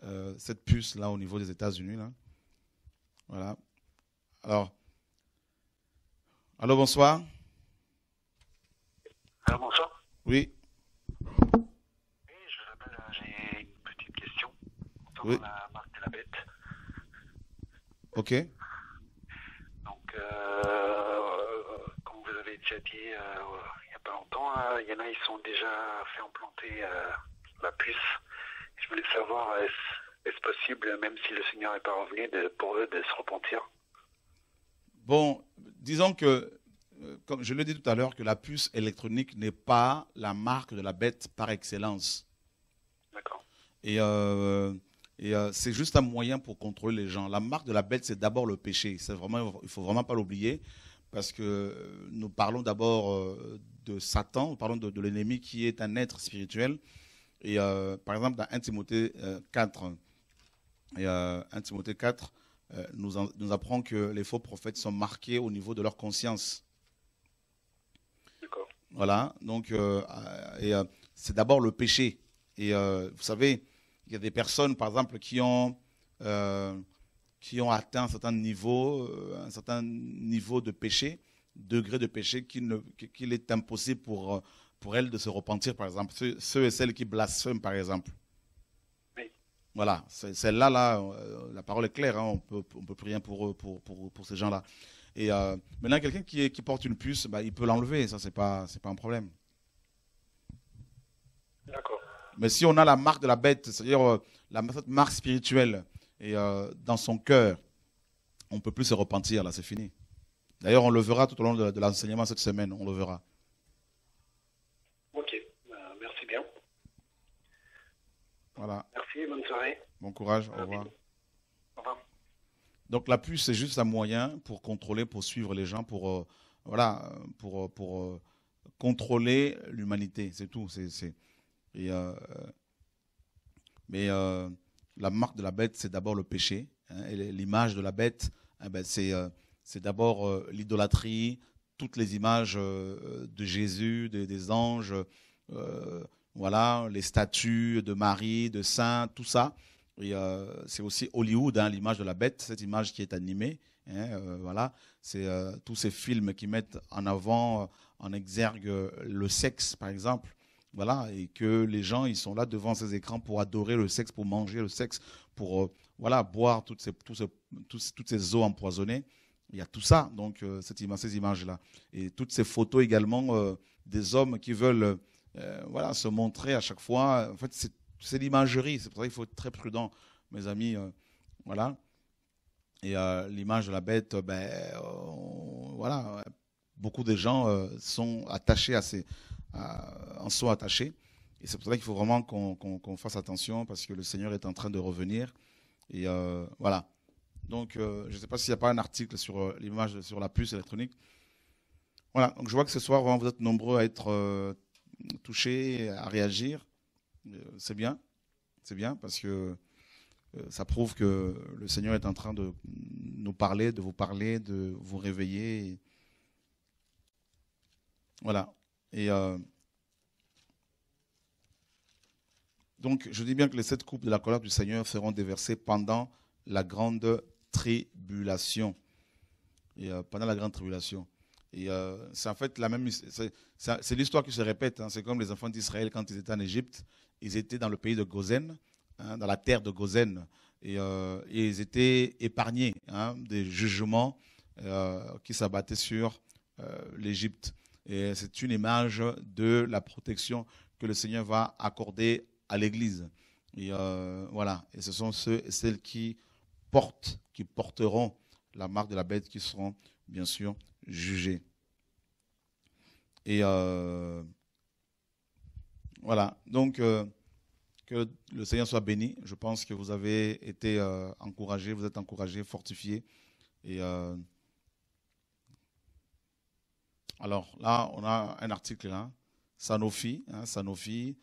euh, cette puce là au niveau des États-Unis. Voilà. Alors, allô, bonsoir. Allô, bonsoir. Oui. oui. la marque de la bête. Ok. Donc, euh, comme vous avez déjà dit euh, il n'y a pas longtemps, euh, il y en a, ils sont déjà fait implanter la puce. Je voulais savoir, est-ce possible, même si le Seigneur n'est pas revenu, de, pour eux de se repentir? Bon, disons que, comme je l'ai dit tout à l'heure, que la puce électronique n'est pas la marque de la bête par excellence. D'accord. Et et euh, c'est juste un moyen pour contrôler les gens. La marque de la bête, c'est d'abord le péché. C'est vraiment, il faut vraiment pas l'oublier, parce que euh, nous parlons d'abord euh, de Satan, nous parlons de, l'ennemi qui est un être spirituel. Et par exemple, dans 1 Timothée 4, et, 1 Timothée 4 nous, nous apprend que les faux prophètes sont marqués au niveau de leur conscience. Voilà, donc et c'est d'abord le péché. Et vous savez, il y a des personnes, par exemple, qui ont, euh, qui ont atteint un certain niveau, euh, un certain niveau de péché, degré de péché, qu'il est impossible pour, euh, pour elles de se repentir, par exemple. Ceux, et celles qui blasphèment, par exemple. Voilà, celle-là, là, la parole est claire, hein, on peut, on peut prier pour, pour, pour, pour ces gens-là. Et maintenant, quelqu'un qui, qui porte une puce, bah, il peut l'enlever, ça, c'est pas, pas un problème. D'accord. Mais si on a la marque de la bête, c'est-à-dire euh, la marque spirituelle, et euh, dans son cœur, on ne peut plus se repentir, là, c'est fini. D'ailleurs, on le verra tout au long de, l'enseignement cette semaine, on le verra. Ok, euh, merci bien. Voilà. Merci, bonne soirée. Bon courage, au revoir. Au revoir. Donc la puce, c'est juste un moyen pour contrôler, pour suivre les gens, pour, voilà, pour, pour contrôler l'humanité, c'est tout. C'est euh, mais euh, la marque de la bête, c'est d'abord le péché. Hein, l'image de la bête, eh ben, euh, c'est d'abord l'idolâtrie, toutes les images de Jésus, des, anges, voilà, les statues de Marie, de saints, tout ça. c'est aussi Hollywood, hein, l'image de la bête, cette image qui est animée. Hein, voilà, c'est tous ces films qui mettent en avant, en exergue le sexe, par exemple. Voilà, et que les gens, ils sont là devant ces écrans pour adorer le sexe, pour manger le sexe, pour euh, voilà, boire toutes ces, eaux empoisonnées. Il y a tout ça, donc euh, cette ces images-là. Et toutes ces photos également euh, des hommes qui veulent voilà, se montrer à chaque fois. En fait, c'est l'imagerie, c'est pour ça qu'il faut être très prudent, mes amis. voilà. Et l'image de la bête, ben, voilà, beaucoup de gens sont attachés à ces, en sont attachés. Et c'est pour ça qu'il faut vraiment qu'on fasse attention parce que le Seigneur est en train de revenir. Et euh, voilà. Donc, euh, je ne sais pas s'il n'y a pas un article sur euh, l'image, sur la puce électronique. Voilà. Donc, je vois que ce soir, vous êtes nombreux à être touchés, à réagir. c'est bien. C'est bien parce que ça prouve que le Seigneur est en train de nous parler, de vous parler, de vous réveiller. Voilà. Et donc, je dis bien que les sept coupes de la colère du Seigneur seront déversées pendant la grande tribulation. Euh, pendant la grande tribulation. Euh, c'est en fait la même. C'est l'histoire qui se répète. Hein. C'est comme les enfants d'Israël quand ils étaient en Égypte. Ils étaient dans le pays de Gozen, hein, dans la terre de Gozen. Euh, et, ils étaient épargnés hein, des jugements qui s'abattaient sur l'Égypte. Et c'est une image de la protection que le Seigneur va accorder à l'Église. Et euh, voilà. Et ce sont ceux et celles qui qui porteront la marque de la bête, qui seront bien sûr jugés. Et euh, voilà. Donc euh, que le Seigneur soit béni. Je pense que vous avez été encouragés, vous êtes encouragés, fortifiés. Et alors là, on a un article là. Hein. Sanofi, hein, Sanofi,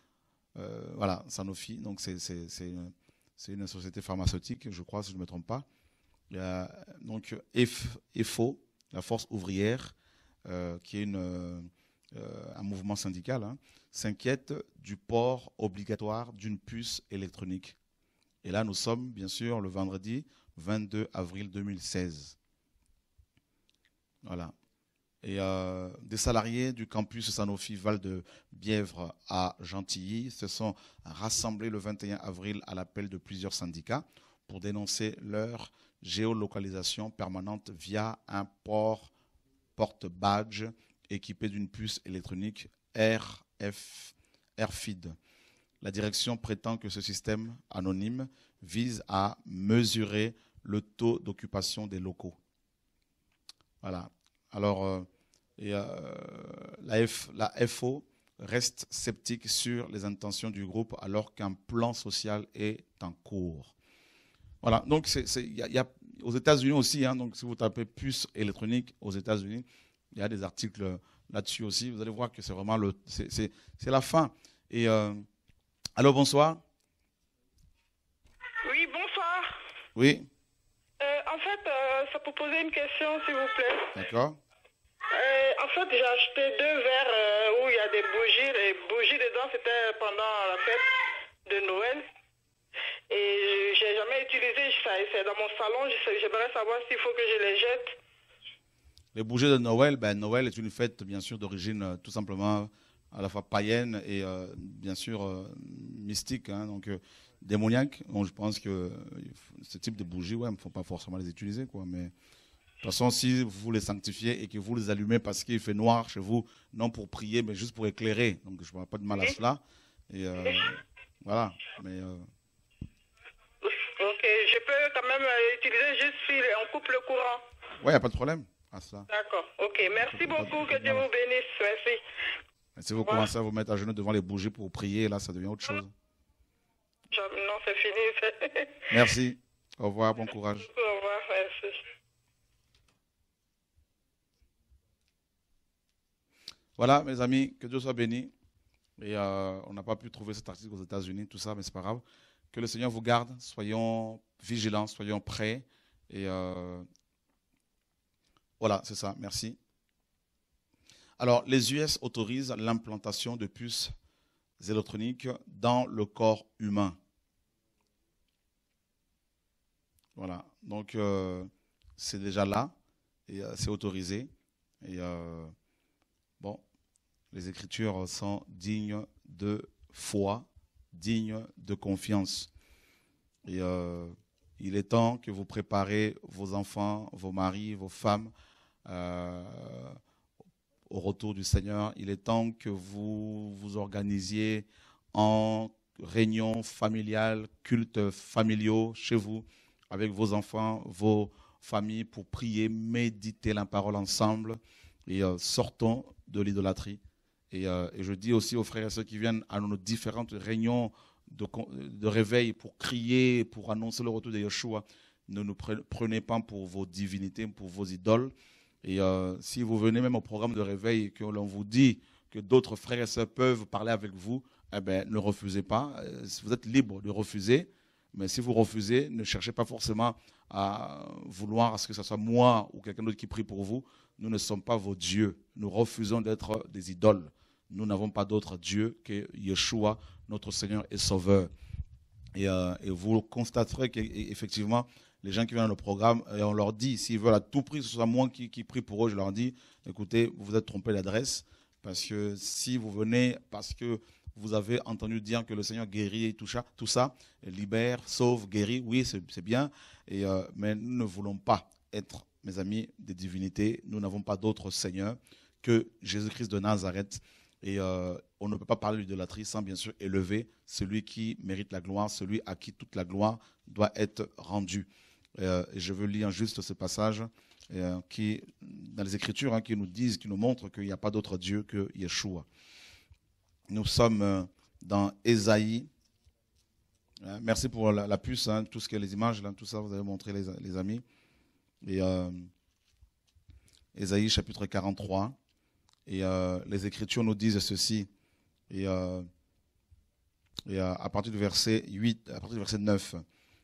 euh, voilà, Sanofi, donc c'est une, société pharmaceutique, je crois, si je ne me trompe pas. Donc EFO, la force ouvrière, euh, qui est une, euh, un mouvement syndical, hein, s'inquiète du port obligatoire d'une puce électronique. Et là, nous sommes, bien sûr, le vendredi 22 avril 2016. Voilà. Et euh, des salariés du campus Sanofi Val de Bièvre à Gentilly se sont rassemblés le 21 avril à l'appel de plusieurs syndicats pour dénoncer leur géolocalisation permanente via un port porte-badge équipé d'une puce électronique RF, RFID. La direction prétend que ce système anonyme vise à mesurer le taux d'occupation des locaux. Voilà. Alors, euh, euh, la, la FO reste sceptique sur les intentions du groupe alors qu'un plan social est en cours. Voilà, donc il y, a aux États-Unis aussi, hein, donc si vous tapez puce électronique aux États-Unis, il y a des articles là-dessus aussi. Vous allez voir que c'est vraiment le, c'est la fin. Et euh, allô, bonsoir. Oui, bonsoir. Oui. en fait, ça peut poser une question, s'il vous plaît. D'accord. Euh, en fait, j'ai acheté deux verres euh, où il y a des bougies. Les bougies dedans, c'était pendant la fête de Noël. Et j'ai jamais utilisé ça. C'est dans mon salon. J'aimerais savoir s'il faut que je les jette. Les bougies de Noël, ben, Noël est une fête, bien sûr, d'origine euh, tout simplement à la fois païenne et bien sûr mystique, hein, donc démoniaque. je pense que ce type de bougies, ouais, il ne faut pas forcément les utiliser, quoi. Mais de toute façon, si vous les sanctifiez et que vous les allumez parce qu'il fait noir chez vous, non pour prier, mais juste pour éclairer. Donc, je ne vois pas de mal à cela. Et euh, voilà. Mais, euh, je peux quand même euh, utiliser juste on coupe le courant. Oui, il n'y a pas de problème à ça. D'accord, ok. Merci beaucoup, que Dieu vous bénisse. Merci. si vous commencez à vous mettre à genoux devant les bougies pour prier, là, ça devient autre chose. Non, c'est fini. Merci. Au revoir, bon courage. Au revoir, merci. Voilà, mes amis, que Dieu soit béni. Et euh, on n'a pas pu trouver cet article aux États-Unis, tout ça, mais c'est pas grave. Que le Seigneur vous garde. Soyons vigilants, soyons prêts. Et euh, voilà, c'est ça. Merci. Alors, les US autorisent l'implantation de puces électroniques dans le corps humain. Voilà. Donc, euh, c'est déjà là et c'est autorisé. Et bon, les Écritures sont dignes de foi, dignes de confiance. Et euh, il est temps que vous préparez vos enfants, vos maris, vos femmes euh, au retour du Seigneur. Il est temps que vous vous organisiez en réunion familiale, cultes familiaux chez vous, avec vos enfants, vos familles, pour prier, méditer la parole ensemble et euh, sortons de l'idolâtrie Et, euh, et je dis aussi aux frères et ceux qui viennent à nos différentes réunions de, réveil pour crier, pour annoncer le retour de Yeshua, ne nous pre- prenez pas pour vos divinités, pour vos idoles. Et euh, si vous venez même au programme de réveil et que l'on vous dit que d'autres frères et sœurs peuvent parler avec vous, eh ben, ne refusez pas. Euh, Vous êtes libre de refuser. Mais si vous refusez, ne cherchez pas forcément à vouloir que ce soit moi ou quelqu'un d'autre qui prie pour vous. Nous ne sommes pas vos dieux. Nous refusons d'être des idoles. Nous n'avons pas d'autre Dieu que Yeshua, notre Seigneur et Sauveur. Et, euh, vous constaterez qu'effectivement, les gens qui viennent dans le programme, et on leur dit, s'ils veulent à tout prix ce soit moi qui, prie pour eux, je leur dis, écoutez, vous vous êtes trompé d'adresse, parce que si vous venez, parce que vous avez entendu dire que le Seigneur guérit et tout ça, tout ça libère, sauve, guérit, oui, c'est c'est bien, et, euh, mais nous ne voulons pas être, mes amis, des divinités. Nous n'avons pas d'autre Seigneur que Jésus-Christ de Nazareth. Et euh, on ne peut pas parler d'idolâtrie sans bien sûr élever celui qui mérite la gloire, celui à qui toute la gloire doit être rendue. Euh, et je veux lire juste ce passage euh, qui, dans les Écritures hein, qui nous disent, qui nous montrent qu'il n'y a pas d'autre Dieu que Yeshua. Nous sommes dans Ésaïe. Hein, Merci pour la, puce, hein, tout ce qui est les images, tout ça, vous avez montré les, les amis. Et Ésaïe chapitre 43. Et euh, les Écritures nous disent ceci. Et, euh, euh, à partir du verset 8, à partir du verset 9,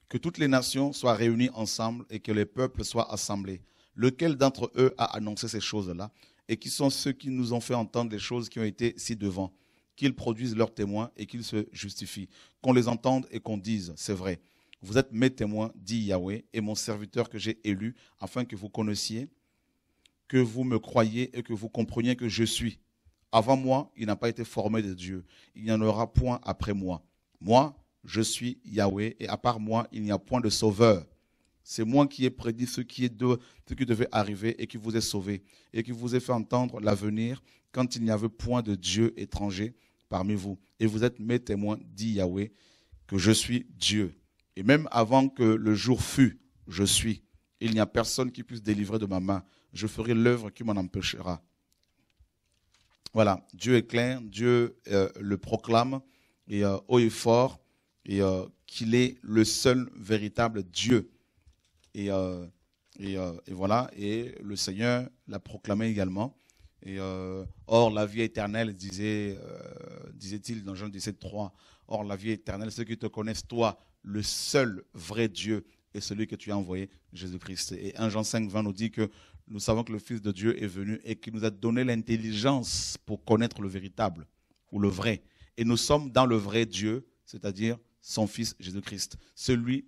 que toutes les nations soient réunies ensemble et que les peuples soient assemblés. Lequel d'entre eux a annoncé ces choses-là Et qui sont ceux qui nous ont fait entendre les choses qui ont été ci devant Qu'ils produisent leurs témoins et qu'ils se justifient. Qu'on les entende et qu'on dise, c'est vrai. Vous êtes mes témoins, dit Yahweh, et mon serviteur que j'ai élu, afin que vous connaissiez, que vous me croyiez et que vous compreniez que je suis. Avant moi, il n'a pas été formé de Dieu. Il n'y en aura point après moi. Moi, je suis Yahweh, et à part moi, il n'y a point de sauveur. C'est moi qui ai prédit ce qui, est de, ce qui devait arriver et qui vous ai sauvé, et qui vous ai fait entendre l'avenir quand il n'y avait point de Dieu étranger parmi vous. Et vous êtes mes témoins, dit Yahweh, que je suis Dieu. Et même avant que le jour fût, je suis. Il n'y a personne qui puisse délivrer de ma main. Je ferai l'œuvre qui m'en empêchera. Voilà, Dieu est clair, Dieu euh, le proclame, et euh, haut et fort, et euh, qu'il est le seul véritable Dieu. Et, et, voilà, et le Seigneur l'a proclamé également. Et or, la vie éternelle, disait, disait-il dans Jean 17, 3, or la vie éternelle, ceux qui te connaissent, toi, le seul vrai Dieu, et celui que tu as envoyé, Jésus-Christ. Et 1 Jean 5, 20 nous dit que nous savons que le Fils de Dieu est venu et qu'il nous a donné l'intelligence pour connaître le véritable ou le vrai. Et nous sommes dans le vrai Dieu, c'est-à-dire son Fils Jésus-Christ, celui,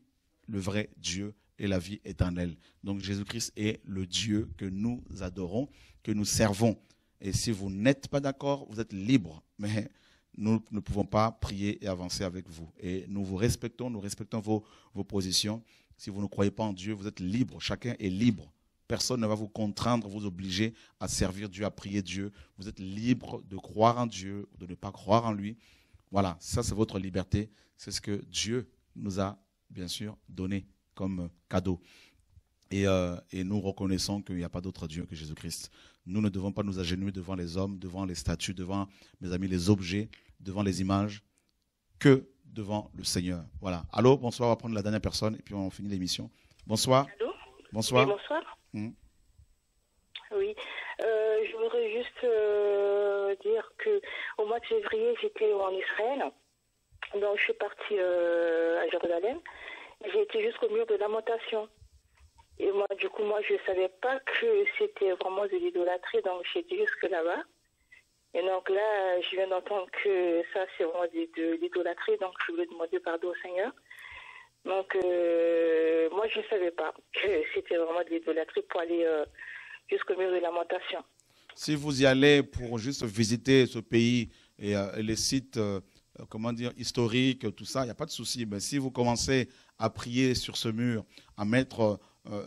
le vrai Dieu et la vie éternelle. Donc Jésus-Christ est le Dieu que nous adorons, que nous servons. Et si vous n'êtes pas d'accord, vous êtes libre. Mais nous ne pouvons pas prier et avancer avec vous. Et nous vous respectons, nous respectons vos, vos positions. Si vous ne croyez pas en Dieu, vous êtes libre. Chacun est libre. Personne ne va vous contraindre, vous obliger à servir Dieu, à prier Dieu. Vous êtes libre de croire en Dieu, de ne pas croire en lui. Voilà, ça c'est votre liberté. C'est ce que Dieu nous a, bien sûr, donné comme cadeau. Et, euh, et nous reconnaissons qu'il n'y a pas d'autre Dieu que Jésus-Christ. Nous ne devons pas nous agenouiller devant les hommes, devant les statues, devant, mes amis, les objets, devant les images, que devant le Seigneur. Voilà. Allô, bonsoir, on va prendre la dernière personne et puis on finit l'émission. Bonsoir. Bonsoir. Oui, bonsoir. Hmm. Oui, euh, je voudrais juste euh, dire que au mois de février, j'étais en Israël. Donc, je suis partie euh, à Jérusalem. J'ai été jusqu'au mur de lamentation. Et moi, du coup, moi, je ne savais pas que c'était vraiment de l'idolâtrie. Donc, j'étais jusque là-bas. Et donc là, je viens d'entendre que ça, c'est vraiment de, de l'idolâtrie. Donc, je voulais demander pardon au Seigneur. Donc, euh, moi, je ne savais pas que c'était vraiment de l'idolâtrie pour aller euh, jusqu'au mur de lamentation. Si vous y allez pour juste visiter ce pays et, euh, et les sites, euh, comment dire, historiques, tout ça, il n'y a pas de souci. Mais si vous commencez à prier sur ce mur, à mettre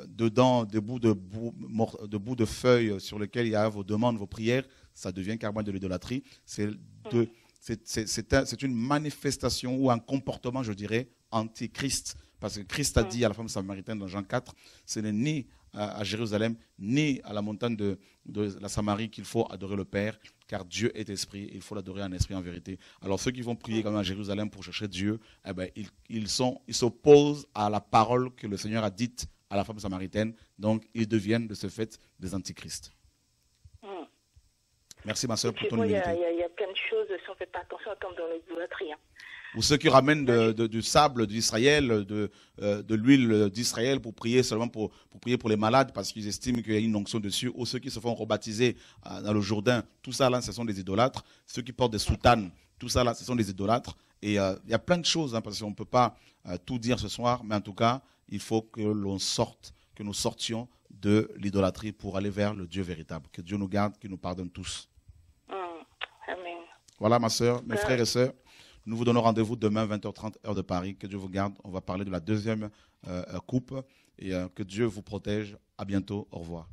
dedans des bouts de, bouts, mor- de bouts de feuilles sur lesquels il y a vos demandes, vos prières, ça devient carrément de l'idolâtrie. C'est c'est une manifestation ou un comportement, je dirais, antichrist. Parce que Christ a dit à la femme samaritaine dans Jean 4, ce n'est ni à, Jérusalem, ni à la montagne de, de la Samarie qu'il faut adorer le Père, car Dieu est esprit, et il faut l'adorer en esprit en vérité. Alors ceux qui vont prier quand même à Jérusalem pour chercher Dieu, eh ben, ils, ils sont, ils s'opposent à la parole que le Seigneur a dite à la femme samaritaine, donc ils deviennent de ce fait des antichrists. Merci ma soeur pour ton vois, il y, humilité. a- il y a- il y a plein de choses, si on ne fait pas attention, comme dans l'idolâtrie. hein. Ou ceux qui ramènent de- de- du sable d'Israël, de, euh, de l'huile d'Israël pour prier seulement pour, pour prier pour les malades parce qu'ils estiment qu'il y a une onction dessus. Ou ceux qui se font rebaptiser euh, dans le Jourdain, tout ça là, ce sont des idolâtres. Ceux qui portent des soutanes, tout ça là, ce sont des idolâtres. Et euh, il y a plein de choses, hein, parce qu'on ne peut pas euh, tout dire ce soir, mais en tout cas, il faut que l'on sorte, que nous sortions de l'idolâtrie pour aller vers le Dieu véritable. Que Dieu nous garde, qu'il nous pardonne tous. Amen. Voilà, ma soeur, mes frères et sœurs. Nous vous donnons rendez-vous demain, 20h30, heure de Paris. Que Dieu vous garde. On va parler de la deuxième euh, euh, coupe. Et euh, que Dieu vous protège. À bientôt. Au revoir.